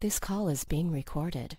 This call is being recorded.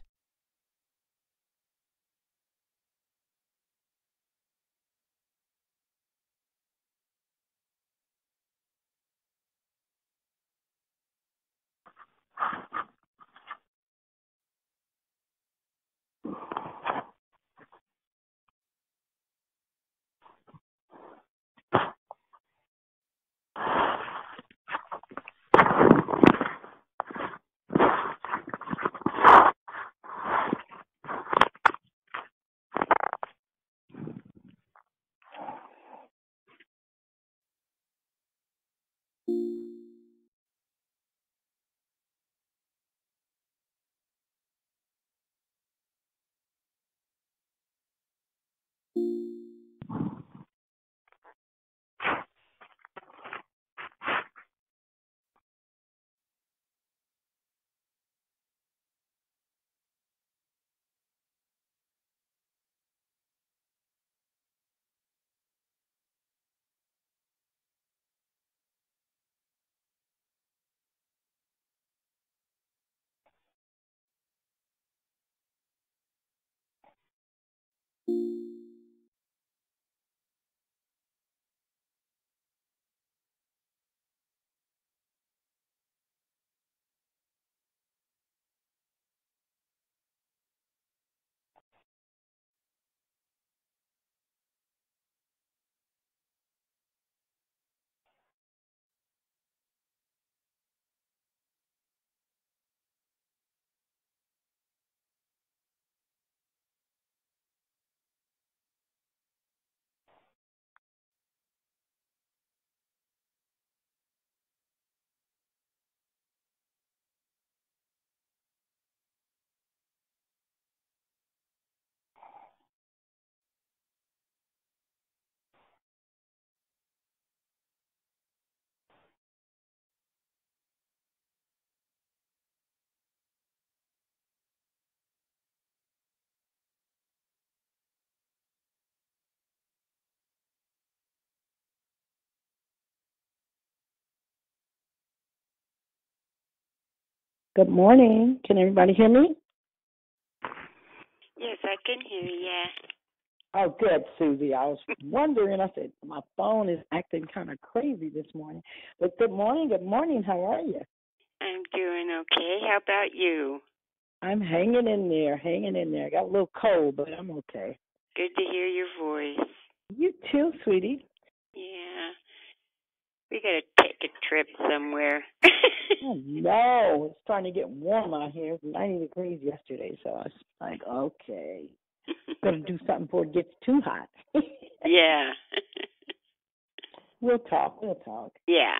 Good morning. Can everybody hear me? Yes, I can hear you. Oh, good, Susie. I was wondering. I said my phone is acting kind of crazy this morning. But good morning. Good morning. How are you? I'm doing okay. How about you? I'm hanging in there, hanging in there. I got a little cold, but I'm okay. Good to hear your voice. You too, sweetie. Yeah. We gotta take a trip somewhere. Oh no, it's starting to get warm out here. It was 90 degrees yesterday, so I was like, okay, gonna do something before it gets too hot. yeah. we'll talk. We'll talk. yeah.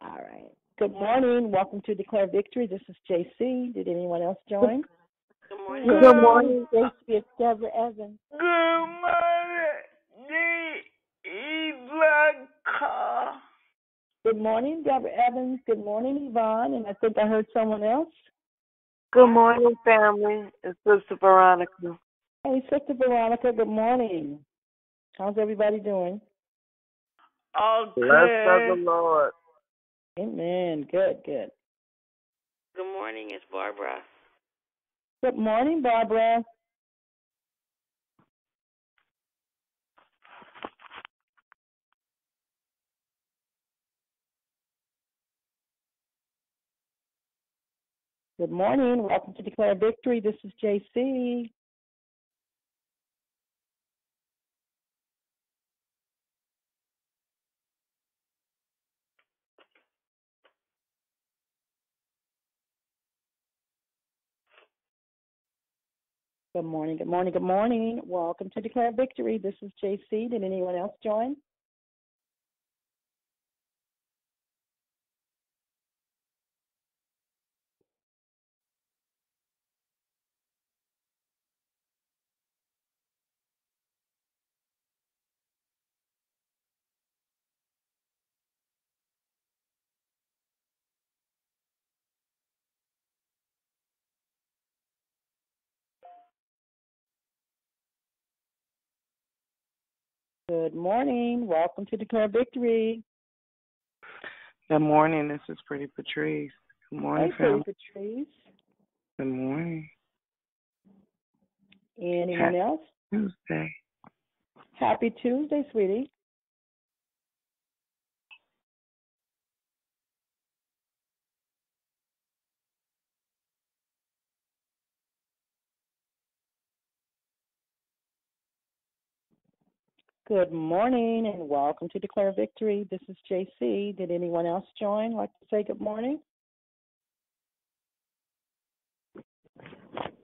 All right. Good morning. Welcome to Declare Victory. This is JC. Did anyone else join? Good morning. Good morning, JC. It's Deborah Evans. Good morning, the Ivanka. Good morning, Deborah Evans. Good morning, Yvonne. And I think I heard someone else. Good morning, family. It's Sister Veronica. Hey, Sister Veronica. Good morning. How's everybody doing? All good. Blessed of the. Lord. Amen. Good, good. Good morning, it's Barbara. Good morning, Barbara. Good morning. Welcome to Declare Victory. This is JC. Good morning. Good morning. Good morning. Welcome to Declare Victory. This is JC. Did anyone else join? Good morning. Welcome to Declare Victory. Good morning. This is Pretty Patrice. Good morning, Hey, Pretty. Patrice. Good morning. Anyone else? Tuesday. Happy Tuesday, sweetie. Good morning and welcome to Declare Victory. This is JC. Did anyone else join? Like to say good morning?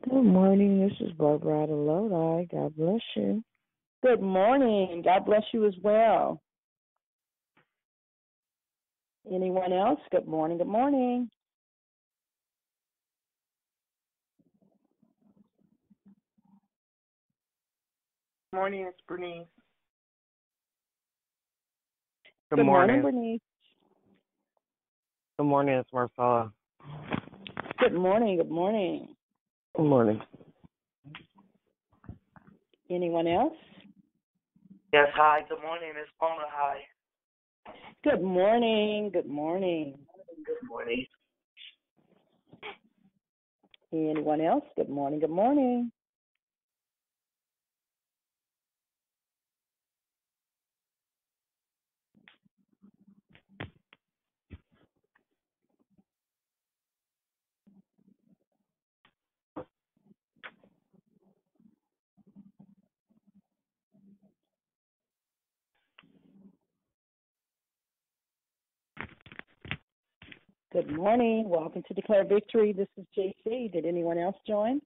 Good morning. This is Barbara out of Lodi. God bless you. Good morning. God bless you as well. Anyone else? Good morning. Good morning. Good morning, it's Bernice. Good, morning, morning. Bernice. Good morning, it's Marcella. Good morning. Good morning. Good morning. Anyone else? Yes, hi. Good morning, it's Mona. Hi. Good morning. Good morning. Good morning. Anyone else? Good morning. Good morning. Good morning. Welcome to Declare Victory. This is JC. Did anyone else join?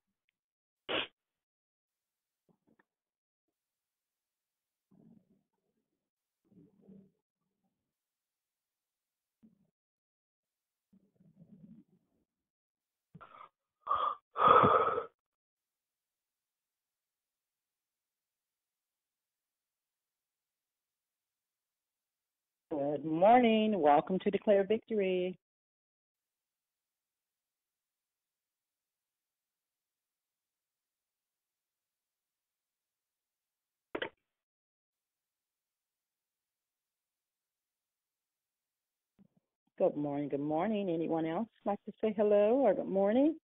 Good morning. Welcome to Declare Victory. Good morning. Good morning. Anyone else like to say hello or good morning?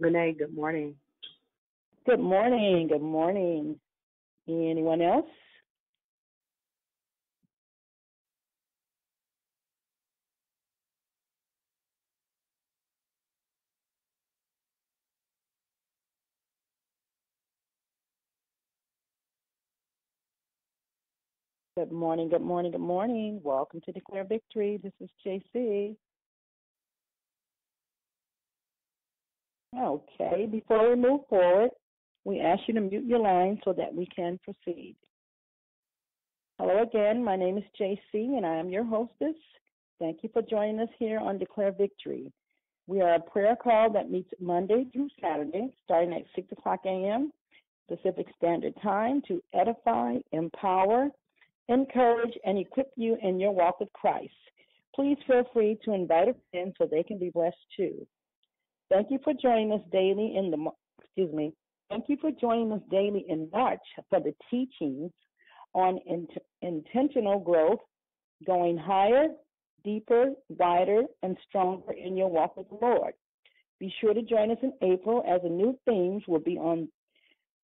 Renee, good morning. Good morning. Good morning. Anyone else? Good morning. Good morning. Good morning. Welcome to Declare Victory. This is JC. Okay, before we move forward, we ask you to mute your line so that we can proceed. Hello again, my name is JC and I am your hostess. Thank you for joining us here on Declare Victory. We are a prayer call that meets Monday through Saturday, starting at 6 o'clock a.m. Pacific Standard Time to edify, empower, encourage, and equip you in your walk with Christ. Please feel free to invite a friend so they can be blessed too. Thank you for joining us daily in the excuse me. Thank you for joining us daily in March for the teachings on int- intentional growth, going higher, deeper, wider, and stronger in your walk with the Lord. Be sure to join us in April as the new themes will be on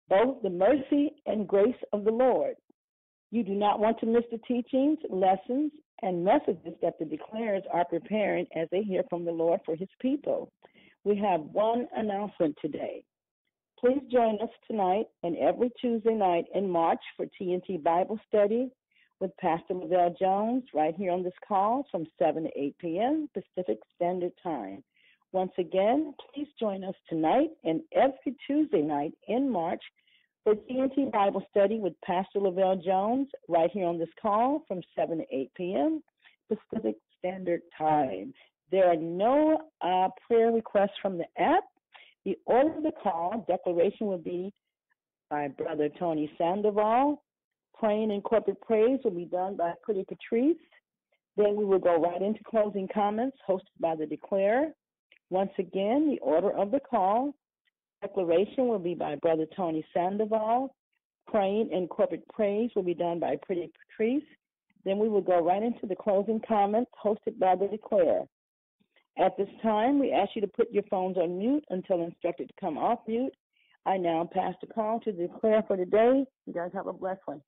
both the mercy and grace of the Lord. You do not want to miss the teachings, lessons, and messages that the declarers are preparing as they hear from the Lord for his people. We have one announcement today. Please join us tonight and every Tuesday night in March for TNT Bible Study with Pastor Lavelle Jones right here on this call from 7 to 8 p.m. Pacific Standard Time. Once again, please join us tonight and every Tuesday night in March for TNT Bible Study with Pastor Lavelle Jones right here on this call from 7 to 8 p.m. Pacific Standard Time. There are no uh, prayer requests from the app. The order of the call declaration will be by Brother Tony Sandoval. Praying and corporate praise will be done by Pretty Patrice. Then we will go right into closing comments hosted by the declarer. Once again, the order of the call declaration will be by Brother Tony Sandoval. Praying and corporate praise will be done by Pretty Patrice. Then we will go right into the closing comments hosted by the declare. At this time, we ask you to put your phones on mute until instructed to come off mute. I now pass the call to the declare for today. You guys have a blessed one.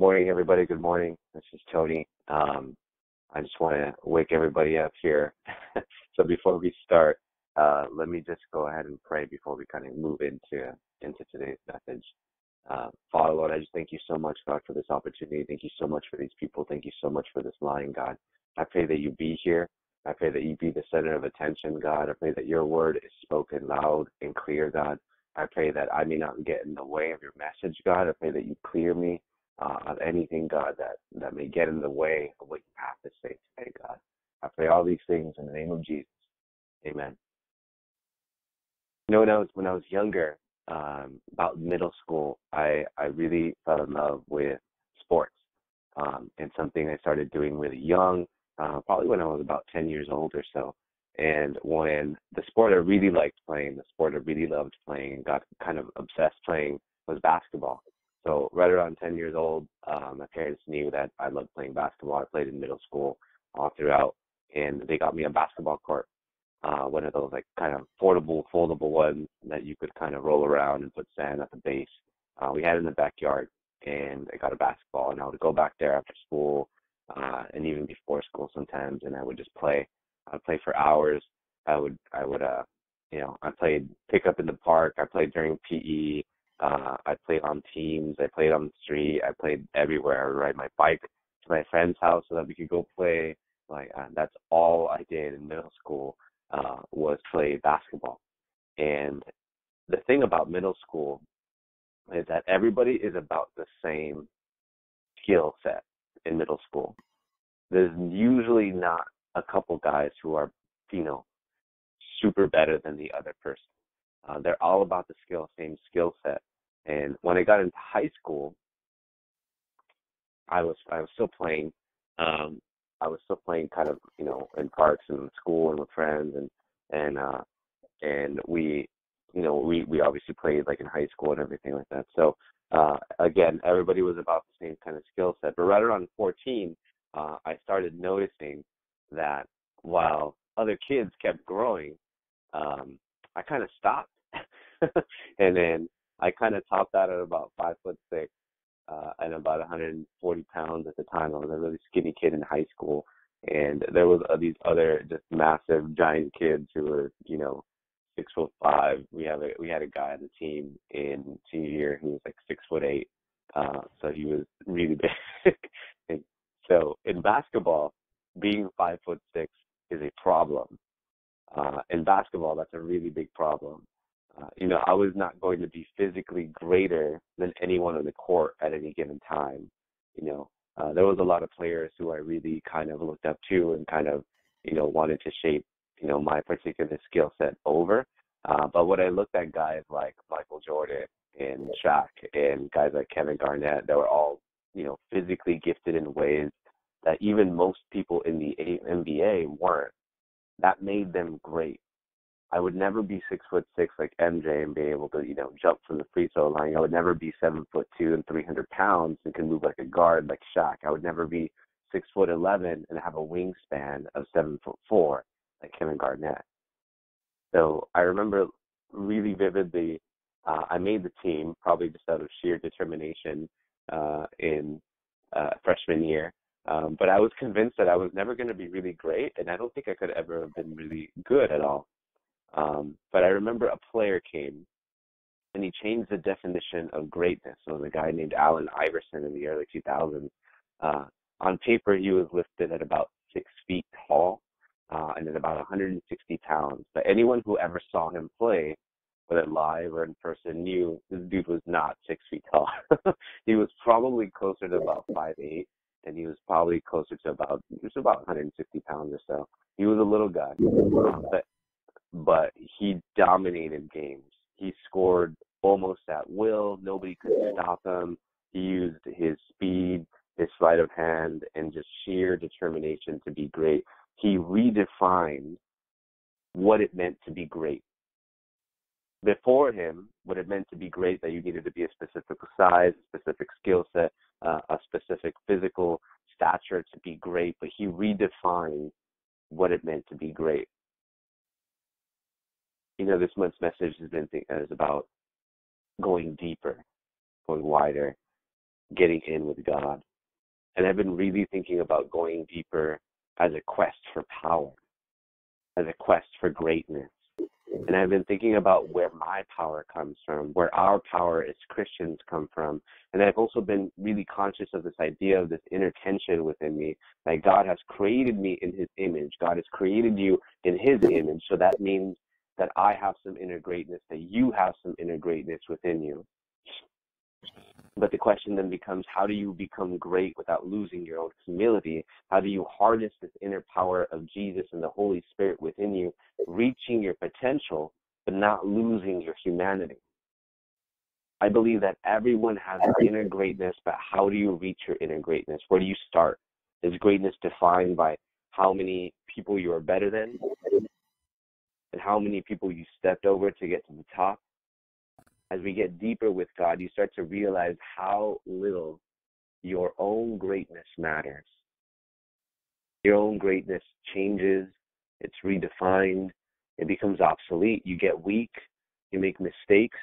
morning, everybody. Good morning. This is Tony. Um, I just want to wake everybody up here. so before we start, uh, let me just go ahead and pray before we kind of move into into today's message. Uh, Father Lord, I just thank you so much, God, for this opportunity. Thank you so much for these people. Thank you so much for this line, God. I pray that you be here. I pray that you be the center of attention, God. I pray that your word is spoken loud and clear, God. I pray that I may not get in the way of your message, God. I pray that you clear me uh, of anything, God, that, that may get in the way of what you have to say today, God. I pray all these things in the name of Jesus. Amen. You know, when I was when I was younger, um, about middle school, I I really fell in love with sports, um, and something I started doing really young, uh, probably when I was about 10 years old or so. And when the sport I really liked playing, the sport I really loved playing, and got kind of obsessed playing was basketball. So right around 10 years old, um, my parents knew that I loved playing basketball. I played in middle school all throughout, and they got me a basketball court, uh, one of those like kind of portable, foldable ones that you could kind of roll around and put sand at the base. Uh, we had in the backyard, and I got a basketball, and I would go back there after school, uh, and even before school sometimes, and I would just play. I'd play for hours. I would, I would, uh, you know, I played pickup in the park. I played during PE. Uh, I played on teams. I played on the street. I played everywhere. I would ride my bike to my friend's house so that we could go play. Like uh, that's all I did in middle school uh, was play basketball. And the thing about middle school is that everybody is about the same skill set in middle school. There's usually not a couple guys who are, you know, super better than the other person. Uh, they're all about the skill, same skill set. And when I got into high school, I was I was still playing. Um, I was still playing kind of you know in parks and school and with friends and and uh, and we you know we we obviously played like in high school and everything like that. So uh, again, everybody was about the same kind of skill set. But right around 14, uh, I started noticing that while other kids kept growing, um, I kind of stopped. and then I kind of topped out at about five foot six uh, and about 140 pounds at the time. I was a really skinny kid in high school, and there was uh, these other just massive giant kids who were, you know, six foot five. We have a we had a guy on the team in senior year who was like six foot eight. Uh, so he was really big. and so in basketball, being five foot six is a problem. Uh, in basketball, that's a really big problem. Uh, you know, I was not going to be physically greater than anyone on the court at any given time. You know, uh, there was a lot of players who I really kind of looked up to and kind of, you know, wanted to shape, you know, my particular skill set over. Uh, but when I looked at guys like Michael Jordan and Shaq and guys like Kevin Garnett, that were all, you know, physically gifted in ways that even most people in the NBA weren't. That made them great. I would never be six foot six like MJ and be able to, you know, jump from the free throw line. I would never be seven foot two and three hundred pounds and can move like a guard like Shaq. I would never be six foot eleven and have a wingspan of seven foot four like Kevin Garnett. So I remember really vividly. Uh, I made the team probably just out of sheer determination uh, in uh, freshman year. Um, but I was convinced that I was never going to be really great, and I don't think I could ever have been really good at all. Um, but I remember a player came and he changed the definition of greatness. So was a guy named Allen Iverson in the early 2000s. Uh, on paper, he was listed at about six feet tall uh, and at about 160 pounds. But anyone who ever saw him play, whether live or in person, knew this dude was not six feet tall. he was probably closer to about five eight, and he was probably closer to about was about 160 pounds or so. He was a little guy, uh, but but he dominated games. He scored almost at will. Nobody could stop him. He used his speed, his sleight of hand, and just sheer determination to be great. He redefined what it meant to be great. Before him, what it meant to be great, that you needed to be a specific size, a specific skill set, uh, a specific physical stature to be great, but he redefined what it meant to be great. You know, this month's message has been th- is about going deeper, going wider, getting in with God. And I've been really thinking about going deeper as a quest for power, as a quest for greatness. And I've been thinking about where my power comes from, where our power as Christians come from. And I've also been really conscious of this idea of this inner tension within me that God has created me in his image. God has created you in his image. So that means that I have some inner greatness, that you have some inner greatness within you. But the question then becomes how do you become great without losing your own humility? How do you harness this inner power of Jesus and the Holy Spirit within you, reaching your potential, but not losing your humanity? I believe that everyone has inner greatness, but how do you reach your inner greatness? Where do you start? Is greatness defined by how many people you are better than and how many people you stepped over to get to the top? as we get deeper with God, you start to realize how little your own greatness matters. Your own greatness changes, it's redefined, it becomes obsolete. You get weak, you make mistakes,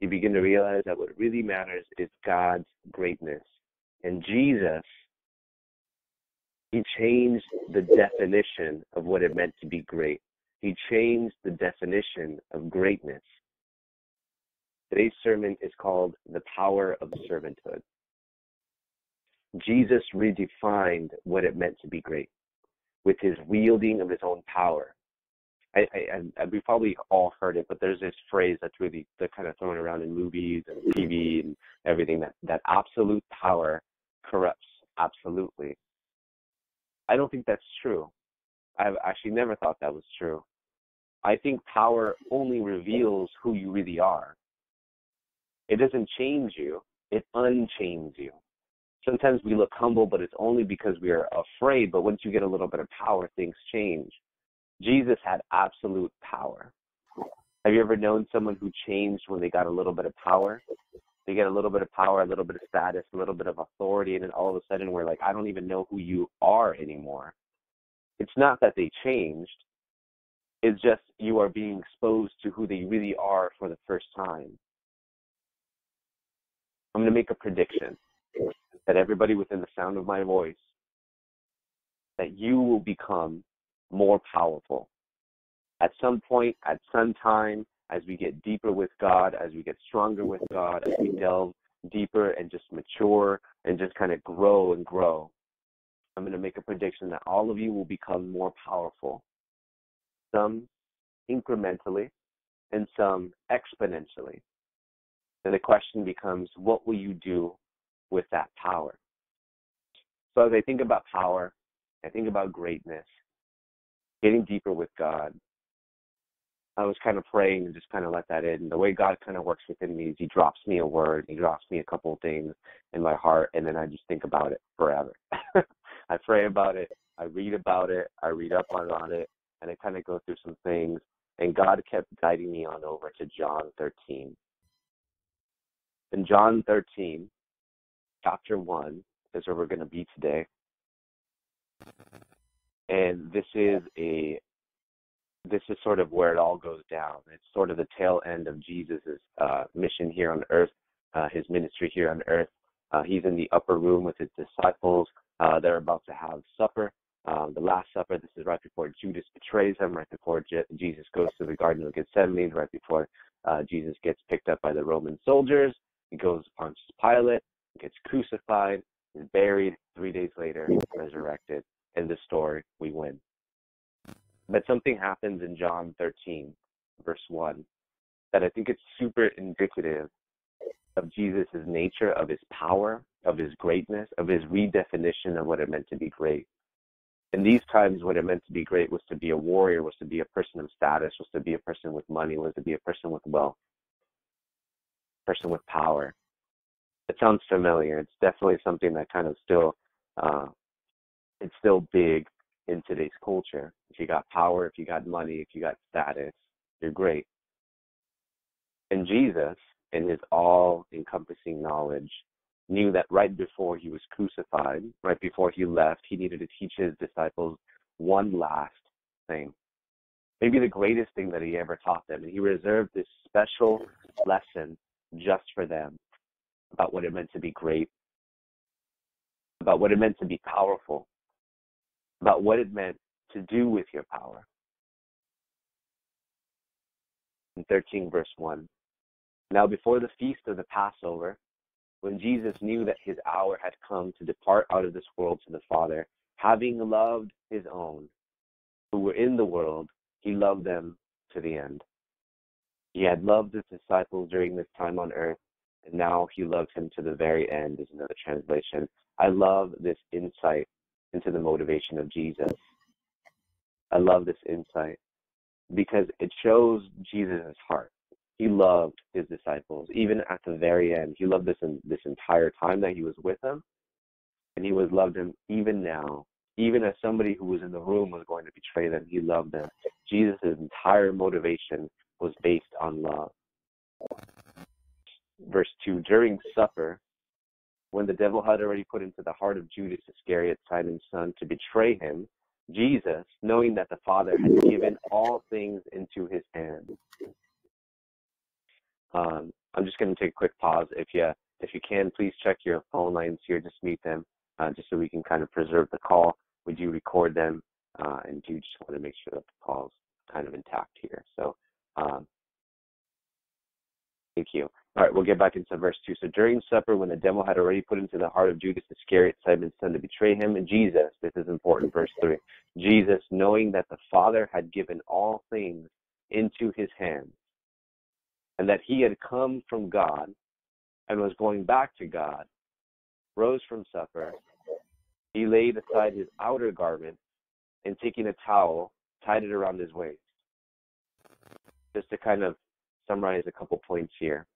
you begin to realize that what really matters is God's greatness. And Jesus, He changed the definition of what it meant to be great. He changed the definition of greatness. Today's sermon is called The Power of Servanthood. Jesus redefined what it meant to be great with his wielding of his own power. I, I, I, we probably all heard it, but there's this phrase that's really kind of thrown around in movies and TV and everything that, that absolute power corrupts absolutely. I don't think that's true. I've actually never thought that was true. I think power only reveals who you really are. It doesn't change you, it unchains you. Sometimes we look humble, but it's only because we are afraid. But once you get a little bit of power, things change. Jesus had absolute power. Have you ever known someone who changed when they got a little bit of power? They get a little bit of power, a little bit of status, a little bit of authority, and then all of a sudden we're like, I don't even know who you are anymore. It's not that they changed, it's just you are being exposed to who they really are for the first time. I'm going to make a prediction that everybody within the sound of my voice, that you will become more powerful. At some point, at some time, as we get deeper with God, as we get stronger with God, as we delve deeper and just mature and just kind of grow and grow, I'm going to make a prediction that all of you will become more powerful. Some incrementally and some exponentially. And the question becomes, what will you do with that power? So as I think about power, I think about greatness, getting deeper with God. I was kind of praying and just kind of let that in. The way God kind of works within me is He drops me a word, He drops me a couple of things in my heart, and then I just think about it forever. I pray about it, I read about it, I read up on, on it, and I kind of go through some things. And God kept guiding me on over to John 13. In John 13, chapter 1 is where we're going to be today. And this is a this is sort of where it all goes down. It's sort of the tail end of Jesus' uh, mission here on earth, uh, his ministry here on earth. Uh, he's in the upper room with his disciples. Uh, they're about to have supper, um, the Last Supper. This is right before Judas betrays him, right before Je- Jesus goes to the Garden of Gethsemane, right before uh, Jesus gets picked up by the Roman soldiers. He goes to Pontius Pilate, gets crucified, is buried, three days later, resurrected. In this story, we win. But something happens in John 13, verse 1, that I think it's super indicative of Jesus' nature, of his power, of his greatness, of his redefinition of what it meant to be great. In these times, what it meant to be great was to be a warrior, was to be a person of status, was to be a person with money, was to be a person with wealth person with power. It sounds familiar. It's definitely something that kind of still, uh, it's still big in today's culture. If you got power, if you got money, if you got status, you're great. And Jesus, in his all encompassing knowledge, knew that right before he was crucified, right before he left, he needed to teach his disciples one last thing. Maybe the greatest thing that he ever taught them. And he reserved this special lesson just for them about what it meant to be great, about what it meant to be powerful, about what it meant to do with your power. In 13, verse 1. Now, before the feast of the Passover, when Jesus knew that his hour had come to depart out of this world to the Father, having loved his own who were in the world, he loved them to the end. He had loved his disciples during this time on earth, and now he loves him to the very end, is another translation. I love this insight into the motivation of Jesus. I love this insight because it shows Jesus' heart. He loved his disciples, even at the very end. He loved this in, this entire time that he was with them, and he was loved them even now. Even as somebody who was in the room was going to betray them, he loved them. Jesus' entire motivation was based on love. Verse 2 During supper, when the devil had already put into the heart of Judas Iscariot, Simon's son, to betray him, Jesus, knowing that the Father had given all things into his hands. Um, I'm just going to take a quick pause. If you if you can, please check your phone lines here. Just mute them, uh, just so we can kind of preserve the call. We do record them, uh, and do just want to make sure that the call's kind of intact here. So, um, thank you. All right, we'll get back into verse 2. So during supper, when the devil had already put into the heart of Judas Iscariot, Simon's son, to betray him, and Jesus, this is important, verse 3, Jesus, knowing that the Father had given all things into his hands, and that he had come from God and was going back to God, rose from supper. He laid aside his outer garment and taking a towel, tied it around his waist. Just to kind of summarize a couple points here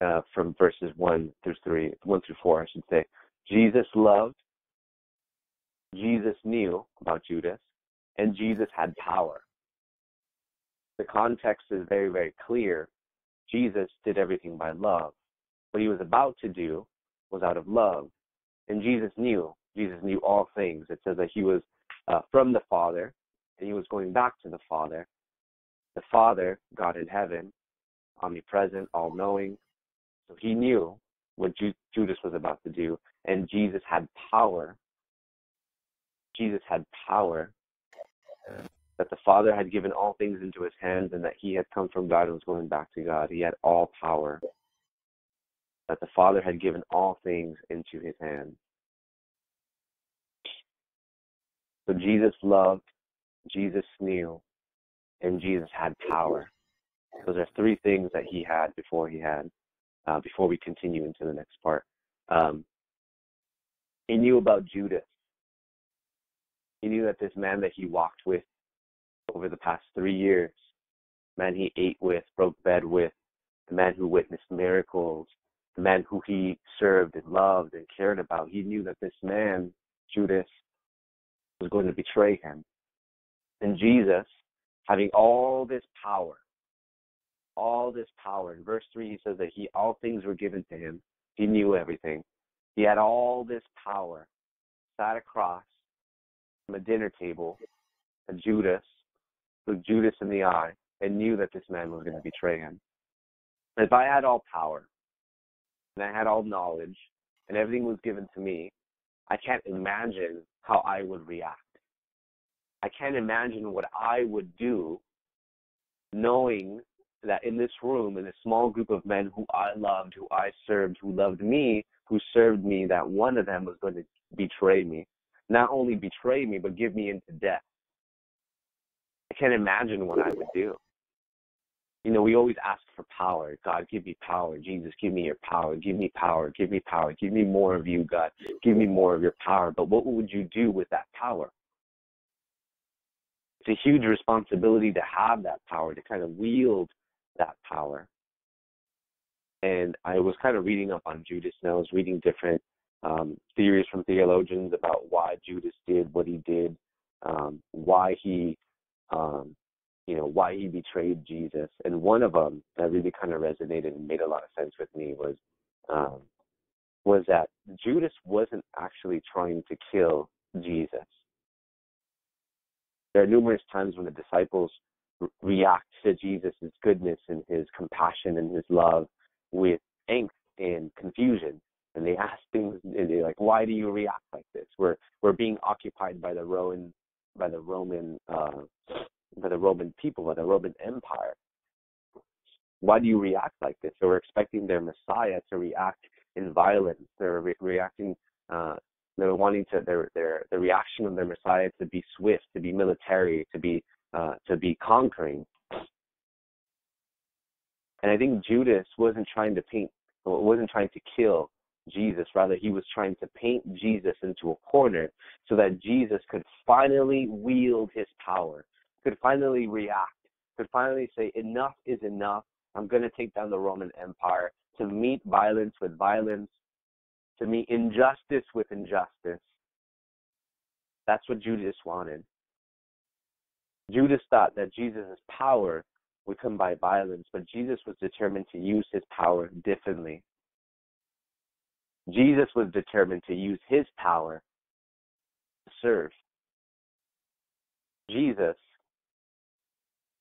uh, from verses 1 through 3, 1 through 4, I should say. Jesus loved, Jesus knew about Judas, and Jesus had power. The context is very, very clear. Jesus did everything by love. What he was about to do was out of love. And Jesus knew. Jesus knew all things. It says that he was uh, from the Father, and he was going back to the Father. The Father, God in heaven, omnipresent, all knowing, so he knew what Ju- Judas was about to do, and Jesus had power. Jesus had power that the Father had given all things into his hands, and that he had come from God and was going back to God. He had all power. That the Father had given all things into his hands. So Jesus loved, Jesus knew, and Jesus had power. Those are three things that he had before he had uh, before we continue into the next part. Um, he knew about Judas. He knew that this man that he walked with over the past three years, The man he ate with, broke bed with, the man who witnessed miracles, the man who he served and loved and cared about, he knew that this man, Judas, was going to betray him. And Jesus, having all this power, all this power. In verse 3, he says that he all things were given to him. He knew everything. He had all this power. Sat across from a dinner table, and Judas looked Judas in the eye and knew that this man was going to betray him. If I had all power and I had all knowledge and everything was given to me, I can't imagine how I would react. I can't imagine what I would do knowing that in this room, in a small group of men who I loved, who I served, who loved me, who served me, that one of them was going to betray me. Not only betray me, but give me into death. I can't imagine what I would do. You know, we always ask for power. God, give me power. Jesus, give me your power. Give me power. Give me power. Give me more of you, God. Give me more of your power. But what would you do with that power? It's a huge responsibility to have that power, to kind of wield that power. And I was kind of reading up on Judas and I was reading different um, theories from theologians about why Judas did what he did. um, why he, um, you know, why he betrayed Jesus. And one of them that really kind of resonated and made a lot of sense with me was um, was that Judas wasn't actually trying to kill Jesus. There are numerous times when the disciples re- react to Jesus' goodness and his compassion and his love with angst and confusion. And they ask things and they're like, Why do you react like this? We're we're being occupied by the Roman by the Roman uh by the Roman people, by the Roman Empire. Why do you react like this? They were expecting their Messiah to react in violence. They're re- reacting. Uh, they're wanting to their their the reaction of their Messiah to be swift, to be military, to be uh, to be conquering. And I think Judas wasn't trying to paint, wasn't trying to kill Jesus. Rather, he was trying to paint Jesus into a corner so that Jesus could finally wield his power, could finally react, could finally say, enough is enough. I'm going to take down the Roman Empire to meet violence with violence, to meet injustice with injustice. That's what Judas wanted. Judas thought that Jesus' power would come by violence, but Jesus was determined to use his power differently. Jesus was determined to use his power to serve. Jesus,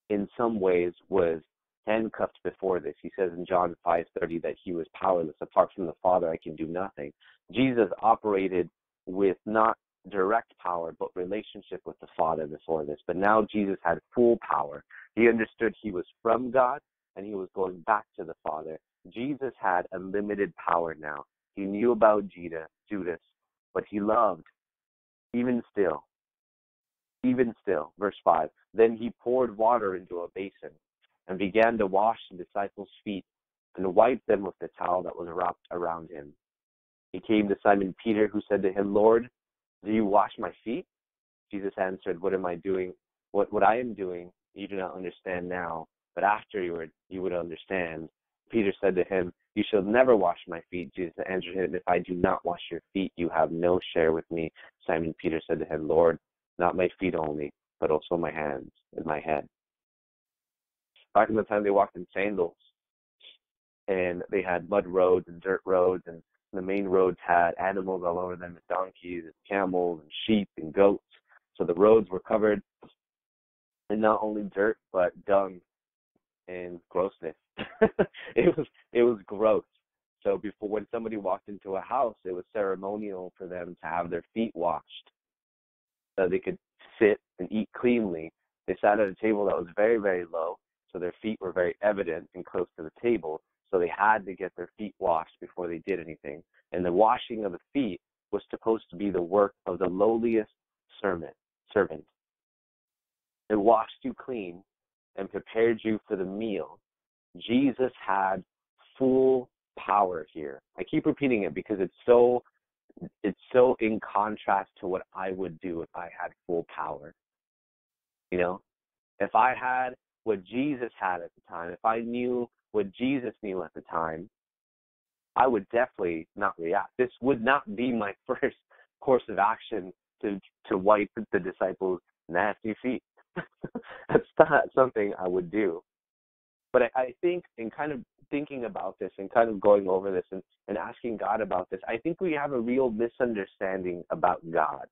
in some ways, was handcuffed before this. He says in John 5:30 that he was powerless. Apart from the Father, I can do nothing. Jesus operated with not direct power, but relationship with the Father before this. But now Jesus had full power. He understood he was from God and he was going back to the Father. Jesus had unlimited power now. He knew about Judas, but he loved, even still. Even still. Verse 5 Then he poured water into a basin and began to wash the disciples' feet and wipe them with the towel that was wrapped around him. He came to Simon Peter, who said to him, Lord, do you wash my feet? Jesus answered, What am I doing? What what I am doing, you do not understand now, but after you would understand. Peter said to him, You shall never wash my feet. Jesus answered him, If I do not wash your feet, you have no share with me. Simon Peter said to him, Lord, not my feet only, but also my hands and my head. Back in the time they walked in sandals and they had mud roads and dirt roads and the main roads had animals all over them, donkeys and camels and sheep and goats. So the roads were covered in not only dirt but dung and grossness. it was it was gross. So before when somebody walked into a house, it was ceremonial for them to have their feet washed, so they could sit and eat cleanly. They sat at a table that was very very low, so their feet were very evident and close to the table. So they had to get their feet washed before they did anything. And the washing of the feet was supposed to be the work of the lowliest servant. Servant. It washed you clean and prepared you for the meal. Jesus had full power here. I keep repeating it because it's so it's so in contrast to what I would do if I had full power. You know, if I had what Jesus had at the time, if I knew what Jesus knew at the time, I would definitely not react. This would not be my first course of action to to wipe the disciples' nasty feet. That's not something I would do. But I, I think in kind of thinking about this and kind of going over this and, and asking God about this, I think we have a real misunderstanding about God.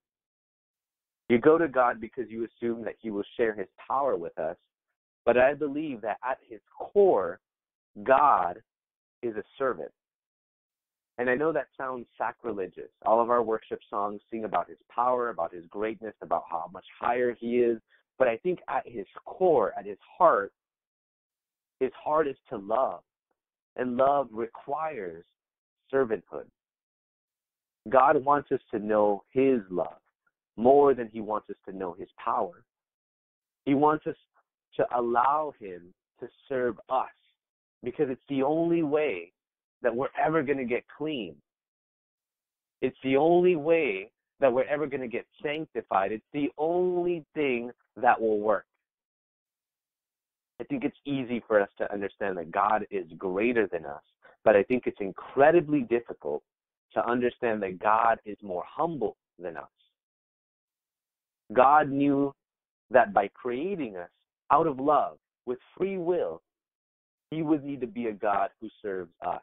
You go to God because you assume that He will share His power with us, but I believe that at His core, God is a servant. And I know that sounds sacrilegious. All of our worship songs sing about his power, about his greatness, about how much higher he is. But I think at his core, at his heart, his heart is to love. And love requires servanthood. God wants us to know his love more than he wants us to know his power. He wants us to allow him to serve us because it's the only way that we're ever going to get clean. It's the only way that we're ever going to get sanctified. It's the only thing that will work. I think it's easy for us to understand that God is greater than us, but I think it's incredibly difficult to understand that God is more humble than us. God knew that by creating us out of love with free will, he would need to be a God who serves us.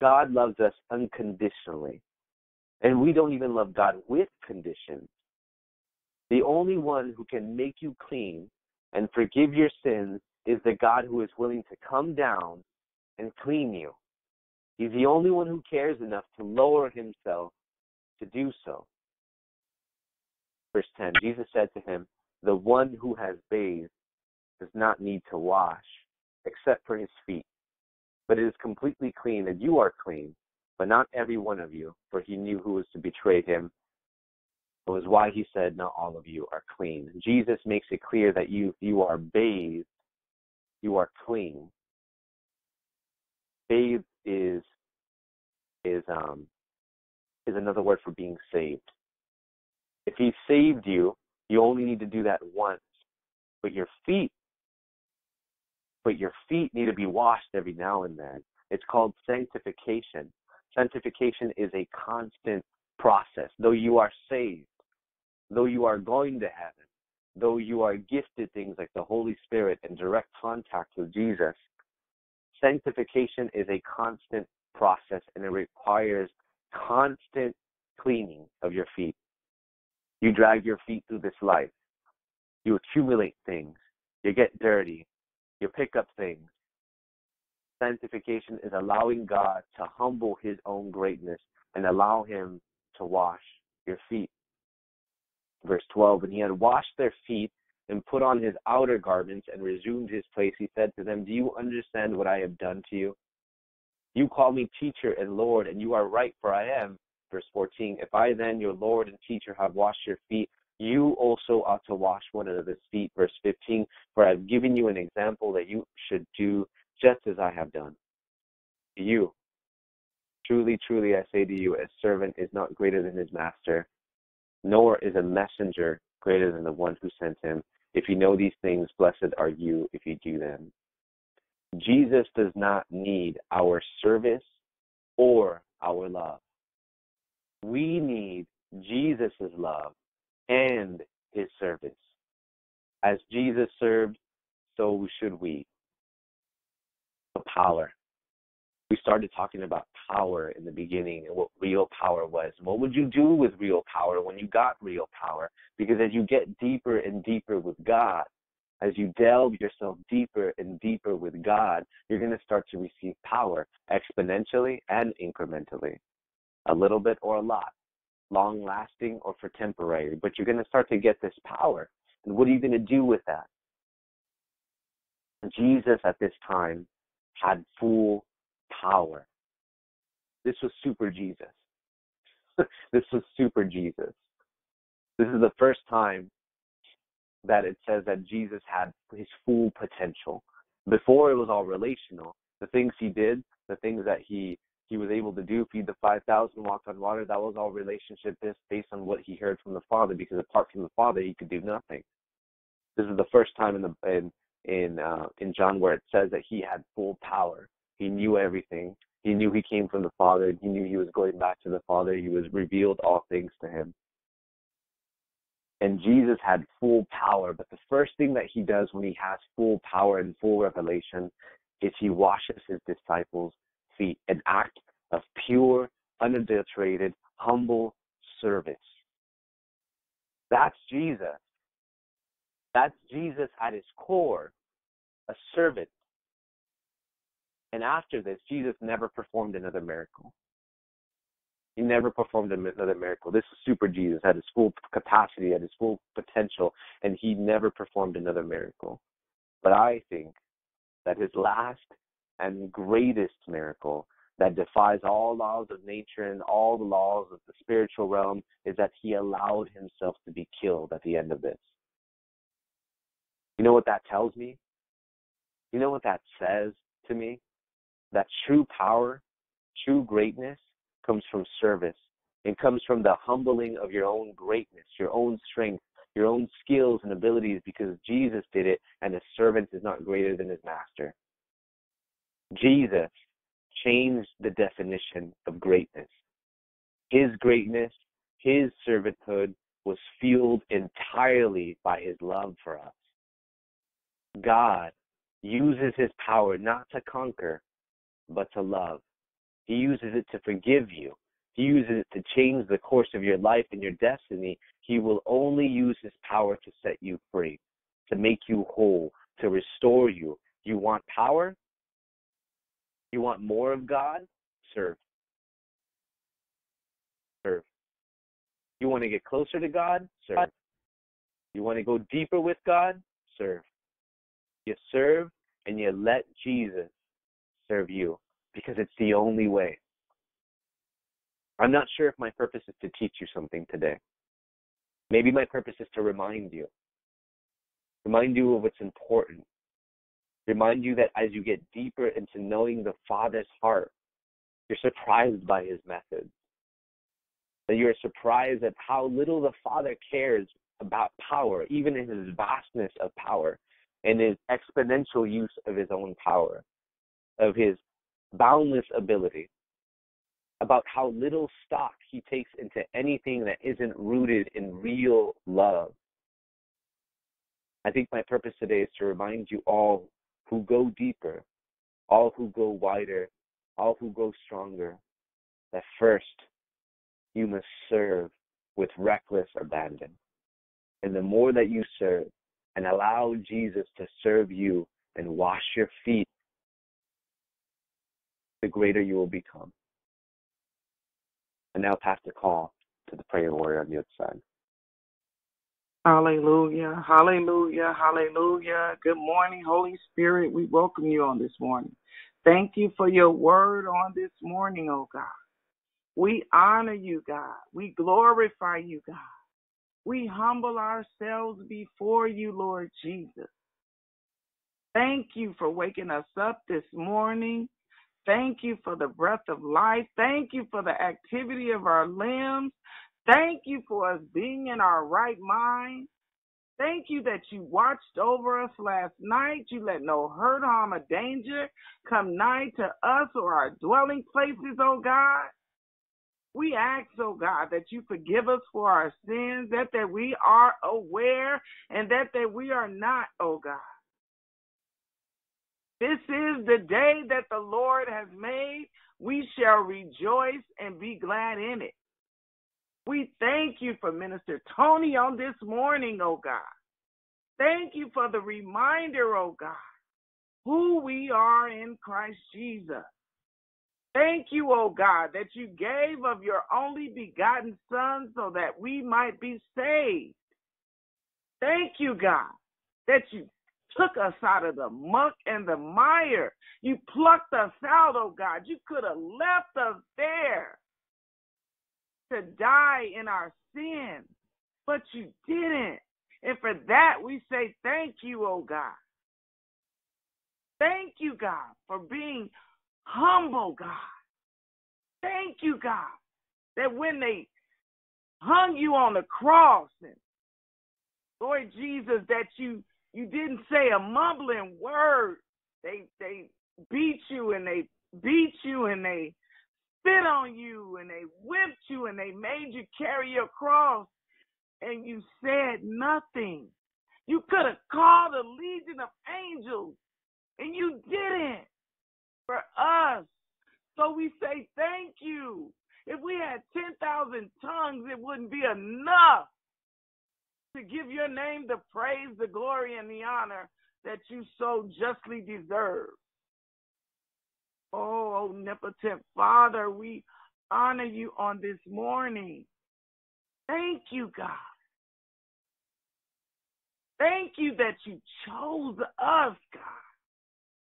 God loves us unconditionally. And we don't even love God with conditions. The only one who can make you clean and forgive your sins is the God who is willing to come down and clean you. He's the only one who cares enough to lower himself to do so. Verse 10 Jesus said to him, The one who has bathed does not need to wash except for his feet, but it is completely clean, and you are clean, but not every one of you, for he knew who was to betray him. It was why he said, Not all of you are clean. Jesus makes it clear that you you are bathed, you are clean. Bathed is is um is another word for being saved. If he saved you, you only need to do that once. But your feet but your feet need to be washed every now and then. It's called sanctification. Sanctification is a constant process. Though you are saved, though you are going to heaven, though you are gifted things like the Holy Spirit and direct contact with Jesus, sanctification is a constant process and it requires constant cleaning of your feet. You drag your feet through this life. You accumulate things. You get dirty. You pick up things. Sanctification is allowing God to humble his own greatness and allow him to wash your feet. Verse 12 and he had washed their feet and put on his outer garments and resumed his place, he said to them, Do you understand what I have done to you? You call me teacher and Lord, and you are right, for I am. Verse 14 If I then, your Lord and teacher, have washed your feet, you also ought to wash one another's feet. Verse 15 For I have given you an example that you should do just as I have done. You, truly, truly, I say to you, a servant is not greater than his master, nor is a messenger greater than the one who sent him. If you know these things, blessed are you if you do them. Jesus does not need our service or our love. We need Jesus' love and his service. As Jesus served, so should we. The power. We started talking about power in the beginning and what real power was. What would you do with real power when you got real power? Because as you get deeper and deeper with God, as you delve yourself deeper and deeper with God, you're going to start to receive power exponentially and incrementally, a little bit or a lot, long lasting or for temporary. But you're going to start to get this power. And what are you going to do with that? Jesus at this time had full power. This was super Jesus. this was super Jesus. This is the first time that it says that Jesus had his full potential. Before it was all relational. The things he did, the things that he he was able to do, feed the five thousand, walk on water, that was all relationship based based on what he heard from the Father, because apart from the Father he could do nothing. This is the first time in the in in uh, in John where it says that he had full power. He knew everything. He knew he came from the Father. He knew he was going back to the Father. He was revealed all things to him and Jesus had full power. But the first thing that he does when he has full power and full revelation is he washes his disciples' feet, an act of pure, unadulterated, humble service. That's Jesus. That's Jesus at his core, a servant. And after this, Jesus never performed another miracle. He never performed another miracle. This super Jesus, had his full capacity, had his full potential, and he never performed another miracle. But I think that his last and greatest miracle that defies all laws of nature and all the laws of the spiritual realm is that he allowed himself to be killed at the end of this. You know what that tells me? You know what that says to me? That true power, true greatness comes from service. It comes from the humbling of your own greatness, your own strength, your own skills and abilities because Jesus did it and a servant is not greater than his master. Jesus changed the definition of greatness. His greatness, his servanthood, was fueled entirely by his love for us. God uses his power not to conquer, but to love. He uses it to forgive you. He uses it to change the course of your life and your destiny. He will only use his power to set you free, to make you whole, to restore you. You want power? You want more of God? Serve. Serve. You want to get closer to God? Serve. You want to go deeper with God? Serve. You serve and you let Jesus serve you because it's the only way. I'm not sure if my purpose is to teach you something today. Maybe my purpose is to remind you, remind you of what's important, remind you that as you get deeper into knowing the Father's heart, you're surprised by his methods. That you're surprised at how little the Father cares about power, even in his vastness of power and his exponential use of his own power, of his boundless ability, about how little stock he takes into anything that isn't rooted in real love. I think my purpose today is to remind you all who go deeper, all who go wider, all who go stronger, that first you must serve with reckless abandon. And the more that you serve and allow Jesus to serve you and wash your feet, the greater you will become. And now pass the call to the praying warrior on the other side. Hallelujah. Hallelujah. Hallelujah. Good morning, Holy Spirit. We welcome you on this morning. Thank you for your word on this morning, oh God. We honor you, God. We glorify you, God. We humble ourselves before you, Lord Jesus. Thank you for waking us up this morning. Thank you for the breath of life. Thank you for the activity of our limbs. Thank you for us being in our right mind. Thank you that you watched over us last night. You let no hurt, harm, or danger come nigh to us or our dwelling places, oh God. We ask, oh God, that you forgive us for our sins, that that we are aware and that that we are not, oh God. This is the day that the Lord has made. We shall rejoice and be glad in it. We thank you for Minister Tony on this morning, oh God. Thank you for the reminder, oh God, who we are in Christ Jesus. Thank you, oh God, that you gave of your only begotten Son so that we might be saved. Thank you, God, that you took us out of the muck and the mire. You plucked us out, oh God. You could have left us there to die in our sins, but you didn't. And for that, we say thank you, oh God. Thank you, God, for being humble, God. Thank you, God, that when they hung you on the cross and Lord Jesus, that you you didn't say a mumbling word. They they beat you and they beat you and they spit on you and they whipped you and they made you carry your cross and you said nothing. You could have called a legion of angels and you didn't for us. So we say thank you. If we had 10,000 tongues, it wouldn't be enough to give your name the praise, the glory, and the honor that you so justly deserve. Oh, omnipotent Father, we honor you on this morning. Thank you, God. Thank you that you chose us, God.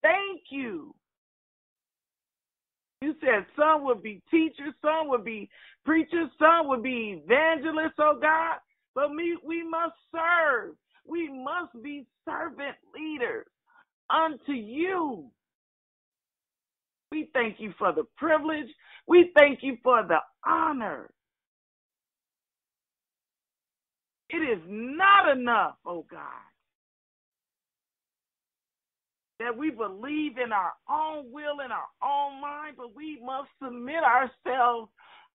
Thank you. You said some would be teachers, some would be preachers, some would be evangelists, oh God. But we, we must serve. We must be servant leaders unto you. We thank you for the privilege. We thank you for the honor. It is not enough, oh God, that we believe in our own will and our own mind, but we must submit ourselves